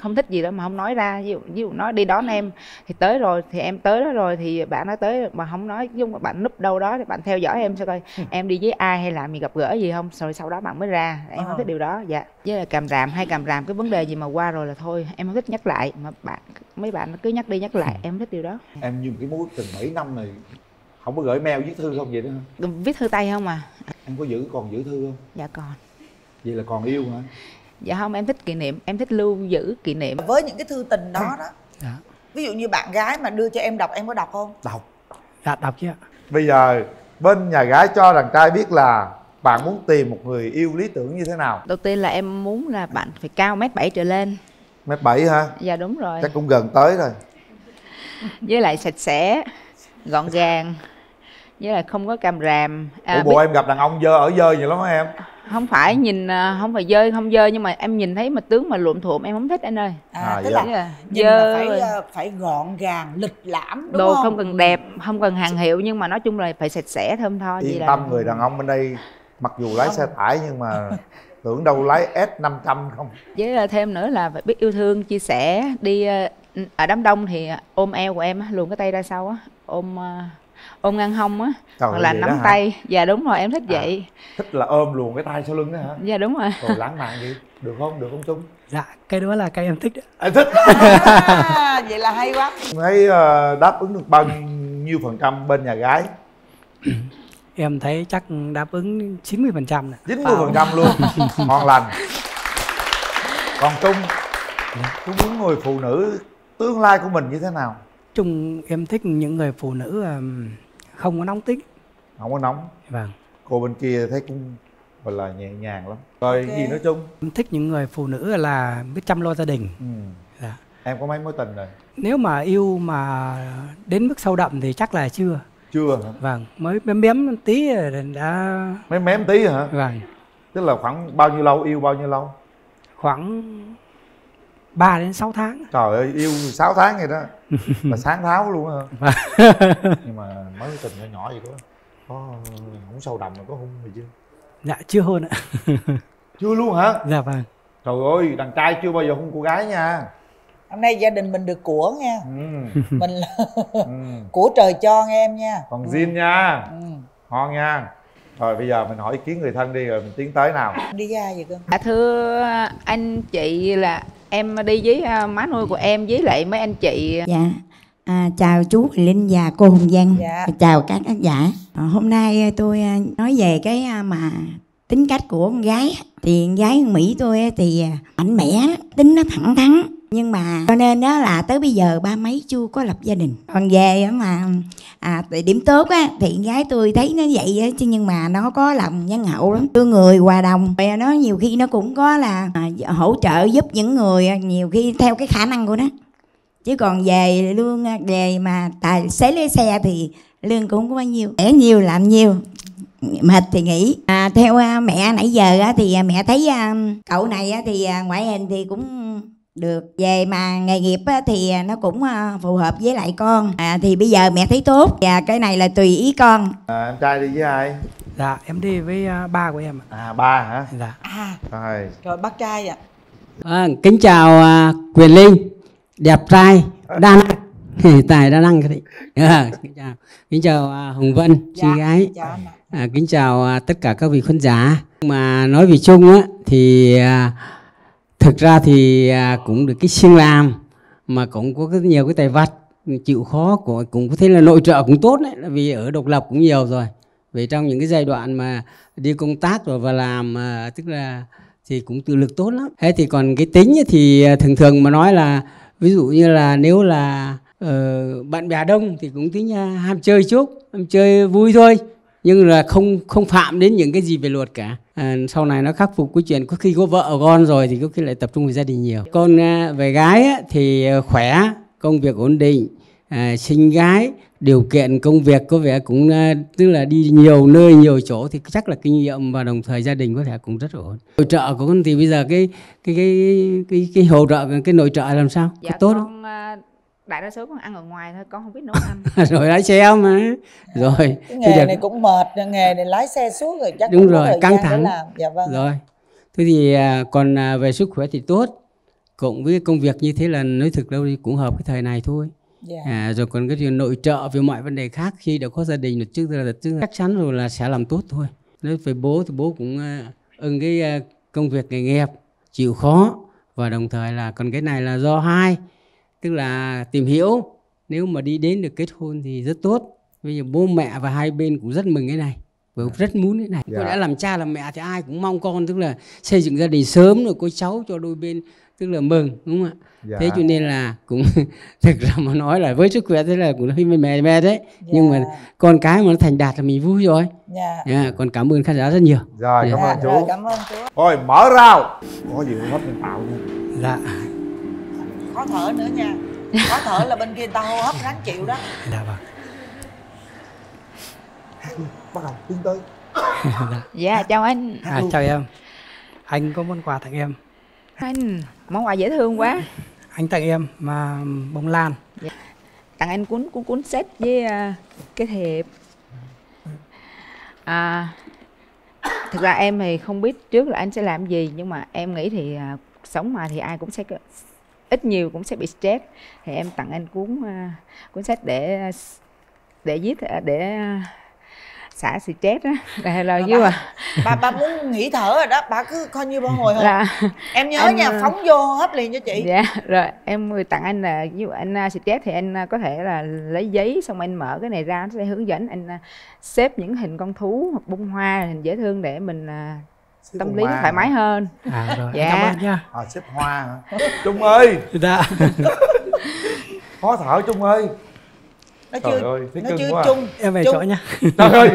không thích gì đó mà không nói ra. Ví dụ, ví dụ nói đi đón em. Thì tới rồi thì em tới đó rồi thì bạn nói tới mà không nói dung bạn núp đâu đó thì bạn theo dõi em sao coi? Ừ. em đi với ai hay làm gì gặp gỡ gì không? Rồi sau đó bạn mới ra. Em không ờ. thích điều đó. Dạ. Với là cầm ràm hay cầm ràm cái vấn đề gì mà qua rồi là thôi em không thích nhắc lại. Mà bạn mấy bạn cứ nhắc đi nhắc lại ừ. em không thích điều đó. Em như cái mối tình mấy năm này không có gửi mail viết thư không vậy đó viết thư tay không à? Em có giữ còn giữ thư không? Dạ còn. Vậy là còn yêu hả dạ không em thích kỷ niệm em thích lưu giữ kỷ niệm. Với những cái thư tình đó đó. Dạ. ví dụ như bạn gái mà đưa cho em đọc em có đọc không? Đọc. Dạ đọc chứ bây giờ bên nhà gái cho đàn trai biết là bạn muốn tìm một người yêu lý tưởng như thế nào? Đầu tiên là em muốn là bạn phải cao mét bảy trở lên. Mét bảy hả? Dạ đúng rồi. Chắc cũng gần tới rồi. Với lại sạch sẽ gọn gàng với lại không có càm ràm. À, Ủa bộ biết... em gặp đàn ông dơ ở dơ vậy lắm hả em không phải nhìn à, không phải dơi không dơi nhưng mà em nhìn thấy mà tướng mà luộm thuộm em không thích anh ơi. À, à tức vậy. là nhìn dơ phải à, phải gọn gàng lịch lãm đúng đồ không? không cần đẹp không cần hàng hiệu nhưng mà nói chung là phải sạch sẽ thơm tho yên tâm là... người đàn ông bên đây mặc dù lái xe tải nhưng mà tưởng đâu lái S 500 không. Với thêm nữa là phải biết yêu thương chia sẻ đi ở đám đông thì ôm eo của em luồn cái tay ra sau á ôm ôm ngăn hông á hoặc là nắm tay. Dạ đúng rồi em thích à, vậy. thích là ôm luồn cái tay sau lưng đó hả? Dạ đúng rồi. Rồi lãng mạn gì được không? Được không trung? Dạ cái đó là cái em thích em thích. À, vậy là hay quá. Thấy uh, đáp ứng được bao nhiêu phần trăm bên nhà gái? Em thấy chắc đáp ứng 90 phần trăm nè. 90 phần trăm luôn. Ngon lành. Còn trung trung muốn người phụ nữ tương lai của mình như thế nào chung em thích những người phụ nữ không có nóng tính. Không có nóng. Vâng. Cô bên kia thấy cũng gọi là nhẹ nhàng lắm. Rồi okay. gì nói chung? Em thích những người phụ nữ là biết chăm lo gia đình. Ừ. dạ. em có mấy mối tình rồi? Nếu mà yêu mà đến mức sâu đậm thì chắc là chưa. Chưa hả? Vâng mới mém mém tí đã mém mém tí hả? Vâng. Tức là khoảng bao nhiêu lâu yêu bao nhiêu lâu? Khoảng 3 đến 6 tháng. Trời ơi yêu 6 tháng vậy đó. Là sáng tháo luôn hả Nhưng mà mới tình nhỏ nhỏ vậy đó. Có không sâu đậm mà có hôn gì chưa Dạ chưa hôn ạ. Chưa luôn hả? Dạ vâng. Trời ơi đàn trai chưa bao giờ hôn cô gái nha. Hôm nay gia đình mình được của nha. Ừ. Mình là ừ. của trời cho nghe em nha. Còn ừ. zin nha. Ừ. Ngon nha. Rồi bây giờ mình hỏi ý kiến người thân đi rồi mình tiến tới nào. Đi ra vậy cơ. À, Thưa anh chị là em đi với à, má nuôi của em với lại mấy anh chị. Dạ. À, chào chú Linh và cô Hùng Văn dạ. chào các khán giả. À, hôm nay tôi à, nói về cái à, mà tính cách của con gái. Thì con gái Mỹ tôi thì mạnh mẽ tính nó thẳng thắn nhưng mà cho nên đó là tới bây giờ ba mấy chưa có lập gia đình. Còn về mà à điểm tốt á thì gái tôi thấy nó vậy á chứ nhưng mà nó có lòng nhân hậu lắm. Thương người hòa đồng. Và nó nhiều khi nó cũng có là à, hỗ trợ giúp những người à, nhiều khi theo cái khả năng của nó. Chứ còn về lương à, về mà tài xế lấy xe thì lương cũng không có bao nhiêu. Để nhiều làm nhiều mệt thì nghỉ. À, theo à, mẹ nãy giờ thì mẹ thấy cậu này thì ngoại hình thì cũng được về mà nghề nghiệp á, thì nó cũng à, phù hợp với lại con. À, thì bây giờ mẹ thấy tốt. Và cái này là tùy ý con. À, em trai đi với ai? Dạ em đi với uh, ba của em à ba hả? Dạ. À. Rồi. Rồi bác trai ạ. À, kính chào uh, quyền linh đẹp trai đa năng. Tài đa năng cái à, kính chào. Kính chào uh, hồng vân dạ, chị gái. à, kính chào uh, tất cả các vị khán giả. Mà nói về chung á thì uh, thực ra thì à, cũng được cái siêng làm mà cũng có rất nhiều cái tài vật chịu khó của cũng có thể là nội trợ cũng tốt đấy vì ở độc lập cũng nhiều rồi. Vì trong những cái giai đoạn mà đi công tác rồi và làm à, tức là thì cũng tự lực tốt lắm. Thế thì còn cái tính thì à, thường thường mà nói là ví dụ như là nếu là uh, bạn bè đông thì cũng tính ham chơi chút ham chơi vui thôi nhưng là không không phạm đến những cái gì về luật cả. À, sau này nó khắc phục cái chuyện có khi có vợ con rồi thì có khi lại tập trung vào gia đình nhiều. Con à, về gái á, thì khỏe công việc ổn định à, sinh gái điều kiện công việc có vẻ cũng à, tức là đi nhiều nơi nhiều chỗ thì chắc là kinh nghiệm và đồng thời gia đình có thể cũng rất ổn. Nội trợ của con thì bây giờ cái cái cái cái, cái hỗ trợ cái nội trợ làm sao? Dạ, có tốt con, không? à, đại đa số con ăn ở ngoài thôi con không biết nấu ăn rồi lái xe mà rồi cái nghề này cũng mệt nghề này lái xe suốt rồi chắc đúng rồi căng thẳng làm. Dạ vâng. rồi thế thì à, còn về sức khỏe thì tốt cộng với công việc như thế là nói thực đâu thì cũng hợp cái thời này thôi Yeah. Dạ. À, rồi còn cái chuyện nội trợ về mọi vấn đề khác khi đã có gia đình được trước là chắc chắn rồi là sẽ làm tốt thôi nếu về bố thì bố cũng uh, ưng cái uh, công việc nghề nghiệp chịu khó và đồng thời là còn cái này là do hai tức là tìm hiểu nếu mà đi đến được kết hôn thì rất tốt bây giờ bố mẹ và hai bên cũng rất mừng cái này và rất muốn cái này. Dạ. đã làm cha làm mẹ thì ai cũng mong con tức là xây dựng gia đình sớm rồi có cháu cho đôi bên tức là mừng đúng không ạ dạ. thế cho nên là cũng thực ra mà nói là với sức khỏe thế là cũng hơi mệt mệt đấy dạ. nhưng mà con cái mà nó thành đạt là mình vui rồi dạ. dạ. còn cảm ơn khán giả rất nhiều rồi dạ. cảm ơn chú rồi, cảm ơn chú thôi mở rào có gì hấp nhân tạo nha dạ khó thở nữa nha. Khó thở là bên kia người ta hô hấp ráng chịu đó. Dạ vâng. Bắt đầu tiến tới. Dạ. dạ chào anh. À, chào em. Anh có món quà tặng em? Anh món quà dễ thương quá. Anh tặng em mà bông lan. Dạ. tặng anh cuốn cuốn cuốn sách với uh, cái thiệp à, thực ra em thì không biết trước là anh sẽ làm gì nhưng mà em nghĩ thì uh, sống mà thì ai cũng sẽ ít nhiều cũng sẽ bị stress. Thì em tặng anh cuốn uh, cuốn sách để để viết để uh, xả stress á. Là là dưới bà, bà bà muốn nghỉ thở rồi đó bà cứ coi như bà hồi hộp là em nhớ anh, nha ờ, phóng vô hấp liền cho chị. dạ rồi em người tặng anh là như anh uh, stress thì anh có thể là lấy giấy xong anh mở cái này ra nó sẽ hướng dẫn anh xếp những hình con thú hoặc bông hoa hình dễ thương để mình tâm lý nó thoải mái hơn. À rồi dạ. cảm ơn nha. À, xếp hoa hả? Trung ơi! Dạ. Khó thở trung ơi. Nó chưa ơi, nó chưa chung em về chỗ nha. Trời ơi!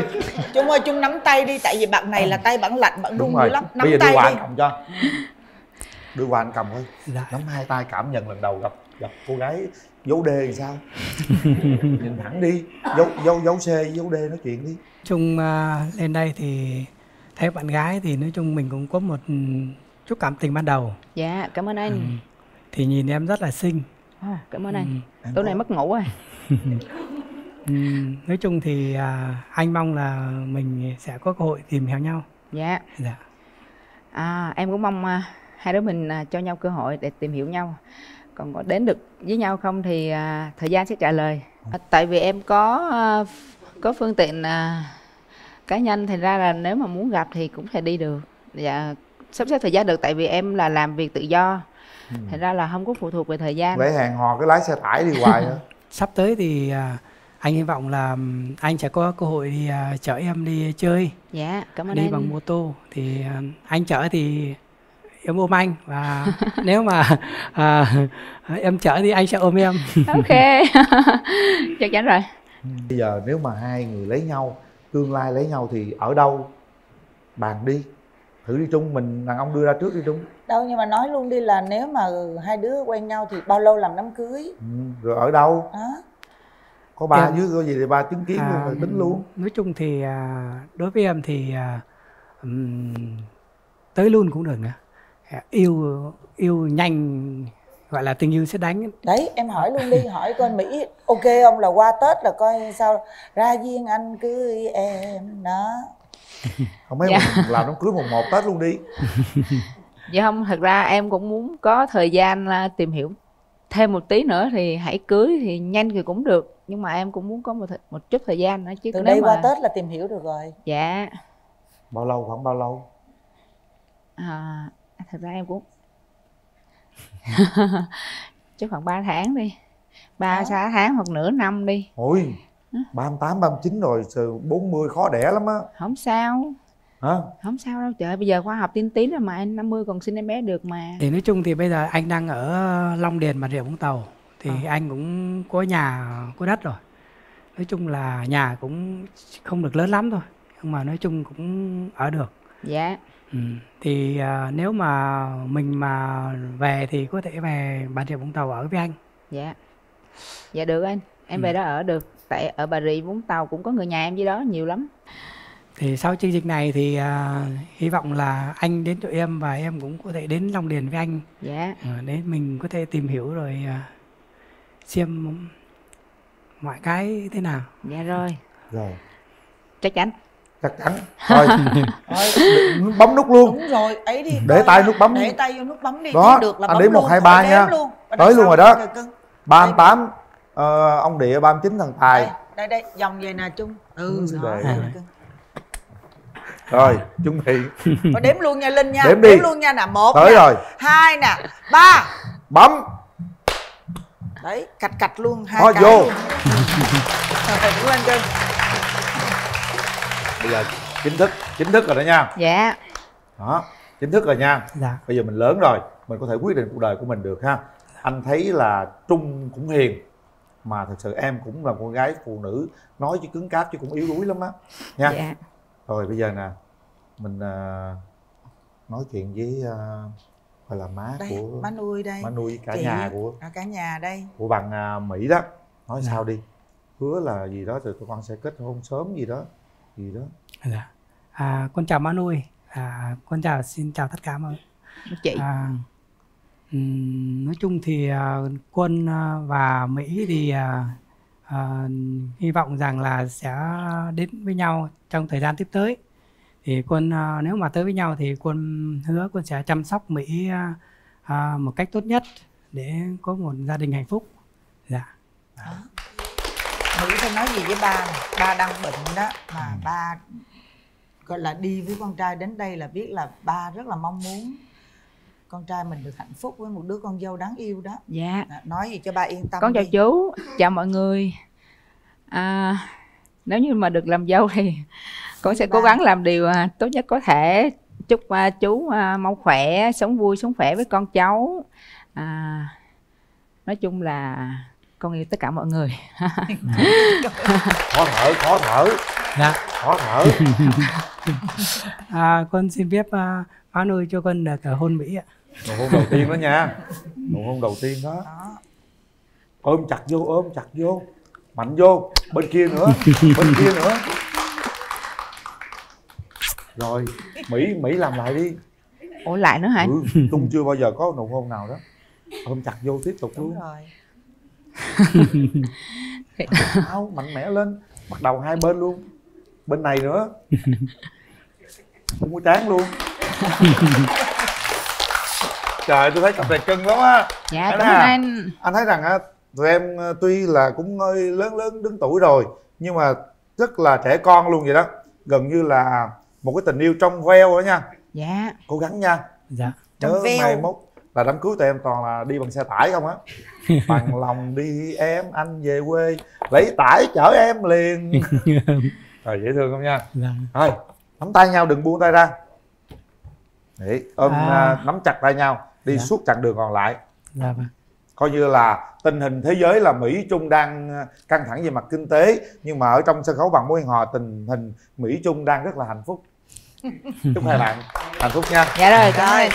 Chung ơi chung nắm tay đi tại vì bạn này là tay bạn lạnh bạn run dữ lắm. Nắm bây giờ tay đưa đi. cầm cho. Đưa qua anh cầm thôi. Dạ. nắm hai tay cảm nhận lần đầu gặp gặp cô gái dấu đê thì sao? Nhìn thẳng đi. Dấu dấu dấu c dấu d nói chuyện đi. Chung uh, lên đây thì thấy bạn gái thì nói chung mình cũng có một chút cảm tình ban đầu. Dạ cảm ơn anh. Ừ. thì nhìn em rất là xinh. À, cảm ơn anh. Ừ. tối nay mất ngủ rồi. Ừ, nói chung thì à, anh mong là mình sẽ có cơ hội tìm hiểu nhau. Dạ. Dạ. À, em cũng mong à, hai đứa mình à, cho nhau cơ hội để tìm hiểu nhau. Còn có đến được với nhau không thì à, thời gian sẽ trả lời. À, tại vì em có à, có phương tiện à, cá nhân thành ra là nếu mà muốn gặp thì cũng thể đi được. Dạ sắp xếp thời gian được tại vì em là làm việc tự do. Ừ. thành ra là không có phụ thuộc về thời gian. Để hẹn hò cái lái xe tải đi hoài hả? Sắp tới thì à, anh hy vọng là anh sẽ có cơ hội đi à, chở em đi chơi. Dạ cảm ơn đi anh. bằng mô tô. Thì à, anh chở thì em ôm anh và nếu mà à, em chở thì anh sẽ ôm em. Ok. Chắc chắn rồi. Bây giờ nếu mà hai người lấy nhau tương lai lấy nhau thì ở đâu? Bàn đi. Thử đi chung mình đàn ông đưa ra trước đi chung đâu nhưng mà nói luôn đi là nếu mà hai đứa quen nhau thì bao lâu làm đám cưới? Ừ, rồi ở đâu? À. có ba em, dưới có gì thì ba chứng kiến à, luôn rồi tính luôn. nói chung thì à, đối với em thì à, um, tới luôn cũng được nữa. Yêu yêu nhanh gọi là tình yêu sẽ đánh. Đấy em hỏi luôn đi hỏi coi mỹ ok không? Là qua tết là coi sao? Ra duyên anh cưới em đó. Không mấy dạ. làm đám cưới mùng một tết luôn đi. Dạ không thật ra em cũng muốn có thời gian à, tìm hiểu thêm một tí nữa thì hãy cưới thì nhanh thì cũng được. Nhưng mà em cũng muốn có một th- một chút thời gian nữa chứ từ đây mà... qua tết là tìm hiểu được rồi. Dạ. Bao lâu khoảng bao lâu? À, thật ra em cũng chứ khoảng 3 tháng đi. Ba sáu tháng hoặc nửa năm đi. Ôi 38, 39 rồi 40 khó đẻ lắm á. Không sao. Hả? Không sao đâu trời bây giờ khoa học tiên tiến rồi mà anh 50 còn sinh em bé được mà. Thì nói chung thì bây giờ anh đang ở Long Điền Bà Rịa Vũng Tàu thì à. anh cũng có nhà có đất rồi. Nói chung là nhà cũng không được lớn lắm thôi nhưng mà nói chung cũng ở được. Dạ ừ. thì uh, nếu mà mình mà về thì có thể về Bà Rịa Vũng Tàu ở với anh. Dạ. Dạ được anh. Em ừ. về đó ở được. Tại ở Bà Rịa Vũng Tàu cũng có người nhà em dưới đó nhiều lắm. Thì sau chương trình này thì uh, hy vọng là anh đến chỗ em và em cũng có thể đến Long Điền với anh. Dạ. Uh, để mình có thể tìm hiểu rồi uh, xem mọi cái thế nào. Dạ rồi. Rồi. Chắc chắn chắc chắn. Thôi bấm nút luôn. Đúng rồi ấy đi để tay nút bấm. để tay vô nút bấm đi. Đó được là anh đếm một hai ba nha. luôn. tới luôn rồi đó. ba mươi tám ờ, ông địa ba mươi chín thần tài. Đây đây, đây dòng về nè chung ừ, ừ rồi rồi. chuẩn bị đếm luôn nha linh nha. Đếm, đi. đếm luôn nha nè một tới nè, rồi. hai nè ba. Bấm. Đấy cạch cạch luôn hai Thôi cái. vô. luôn lên cưng bây giờ chính thức chính thức rồi đó nha. Dạ. Đó chính thức rồi nha. Dạ. bây giờ mình lớn rồi mình có thể quyết định cuộc đời của mình được ha. Anh thấy là trung cũng hiền mà thật sự em cũng là con gái phụ nữ nói chứ cứng cáp chứ cũng yếu đuối lắm á. Nha. Dạ. rồi bây giờ nè mình uh, nói chuyện với uh, gọi là má đây của má nuôi đây. Má nuôi cả Chị, nhà của à, cả nhà đây. của bằng uh, mỹ đó. Nói Dạ. sao đi? Hứa là gì đó rồi tụi con sẽ kết hôn sớm gì đó gì đó. Dạ. à, con chào má nuôi à, con chào xin chào tất cả mọi chị. À, nói chung thì à, quân à, và mỹ thì à, à, hy vọng rằng là sẽ đến với nhau trong thời gian tiếp tới. Thì quân à, nếu mà tới với nhau thì quân hứa quân sẽ chăm sóc mỹ à, à, một cách tốt nhất để có một gia đình hạnh phúc. Dạ Mỹ phải nói gì với ba. Nè ba đang bệnh đó mà Ừ. ba gọi là đi với con trai đến đây là biết là ba rất là mong muốn con trai mình được hạnh phúc với một đứa con dâu đáng yêu đó. Dạ. Đó, nói gì cho ba yên tâm con chào đi. chú. Chào mọi người. À, nếu như mà được làm dâu thì con sẽ cố gắng làm điều à, tốt nhất có thể. Chúc à, chú à, mau khỏe sống vui sống khỏe với con cháu. À, nói chung là con yêu tất cả mọi người. Khó thở khó thở. Dạ. Khó thở. À, con xin phép à, má nuôi cho con được à, hôn mỹ ạ. Nụ hôn đầu tiên đó nha. Nụ hôn đầu tiên đó. Ôm chặt vô ôm chặt vô. Mạnh vô. Bên kia nữa. Bên kia nữa. Rồi mỹ mỹ làm lại đi. Ủa lại nữa hả? Ừ, tung chưa bao giờ có nụ hôn nào đó. Ôm chặt vô tiếp tục luôn. Rồi áo mạnh mẽ lên bắt đầu hai bên luôn. Bên này nữa. Không có trán luôn. Trời tôi thấy cặp này cưng lắm á. Dạ cảm ơn anh. Anh thấy rằng á tụi em ờ, tuy là cũng hơi lớn lớn đứng tuổi rồi nhưng mà rất là trẻ con luôn vậy đó. Gần như là một cái tình yêu trong veo đó nha. Dạ. Cố gắng nha. Dạ. Trong nhớ veo. mai mốt là đám cưới tụi em toàn là đi bằng xe tải không á. Bằng lòng đi em anh về quê. Lấy tải chở em liền. Rồi dễ thương không nha? Dạ. thôi nắm tay nhau đừng buông tay ra. Để ôm À. à, nắm chặt tay nhau đi Dạ. suốt chặng đường còn lại. Dạ vâng. Coi như là tình hình thế giới là Mỹ Trung đang ờ, căng thẳng về mặt kinh tế nhưng mà ở trong sân khấu bằng mối hò tình hình Mỹ Trung đang rất là hạnh phúc. Chúc hai bạn hạnh phúc nha. Dạ rồi cảm ơn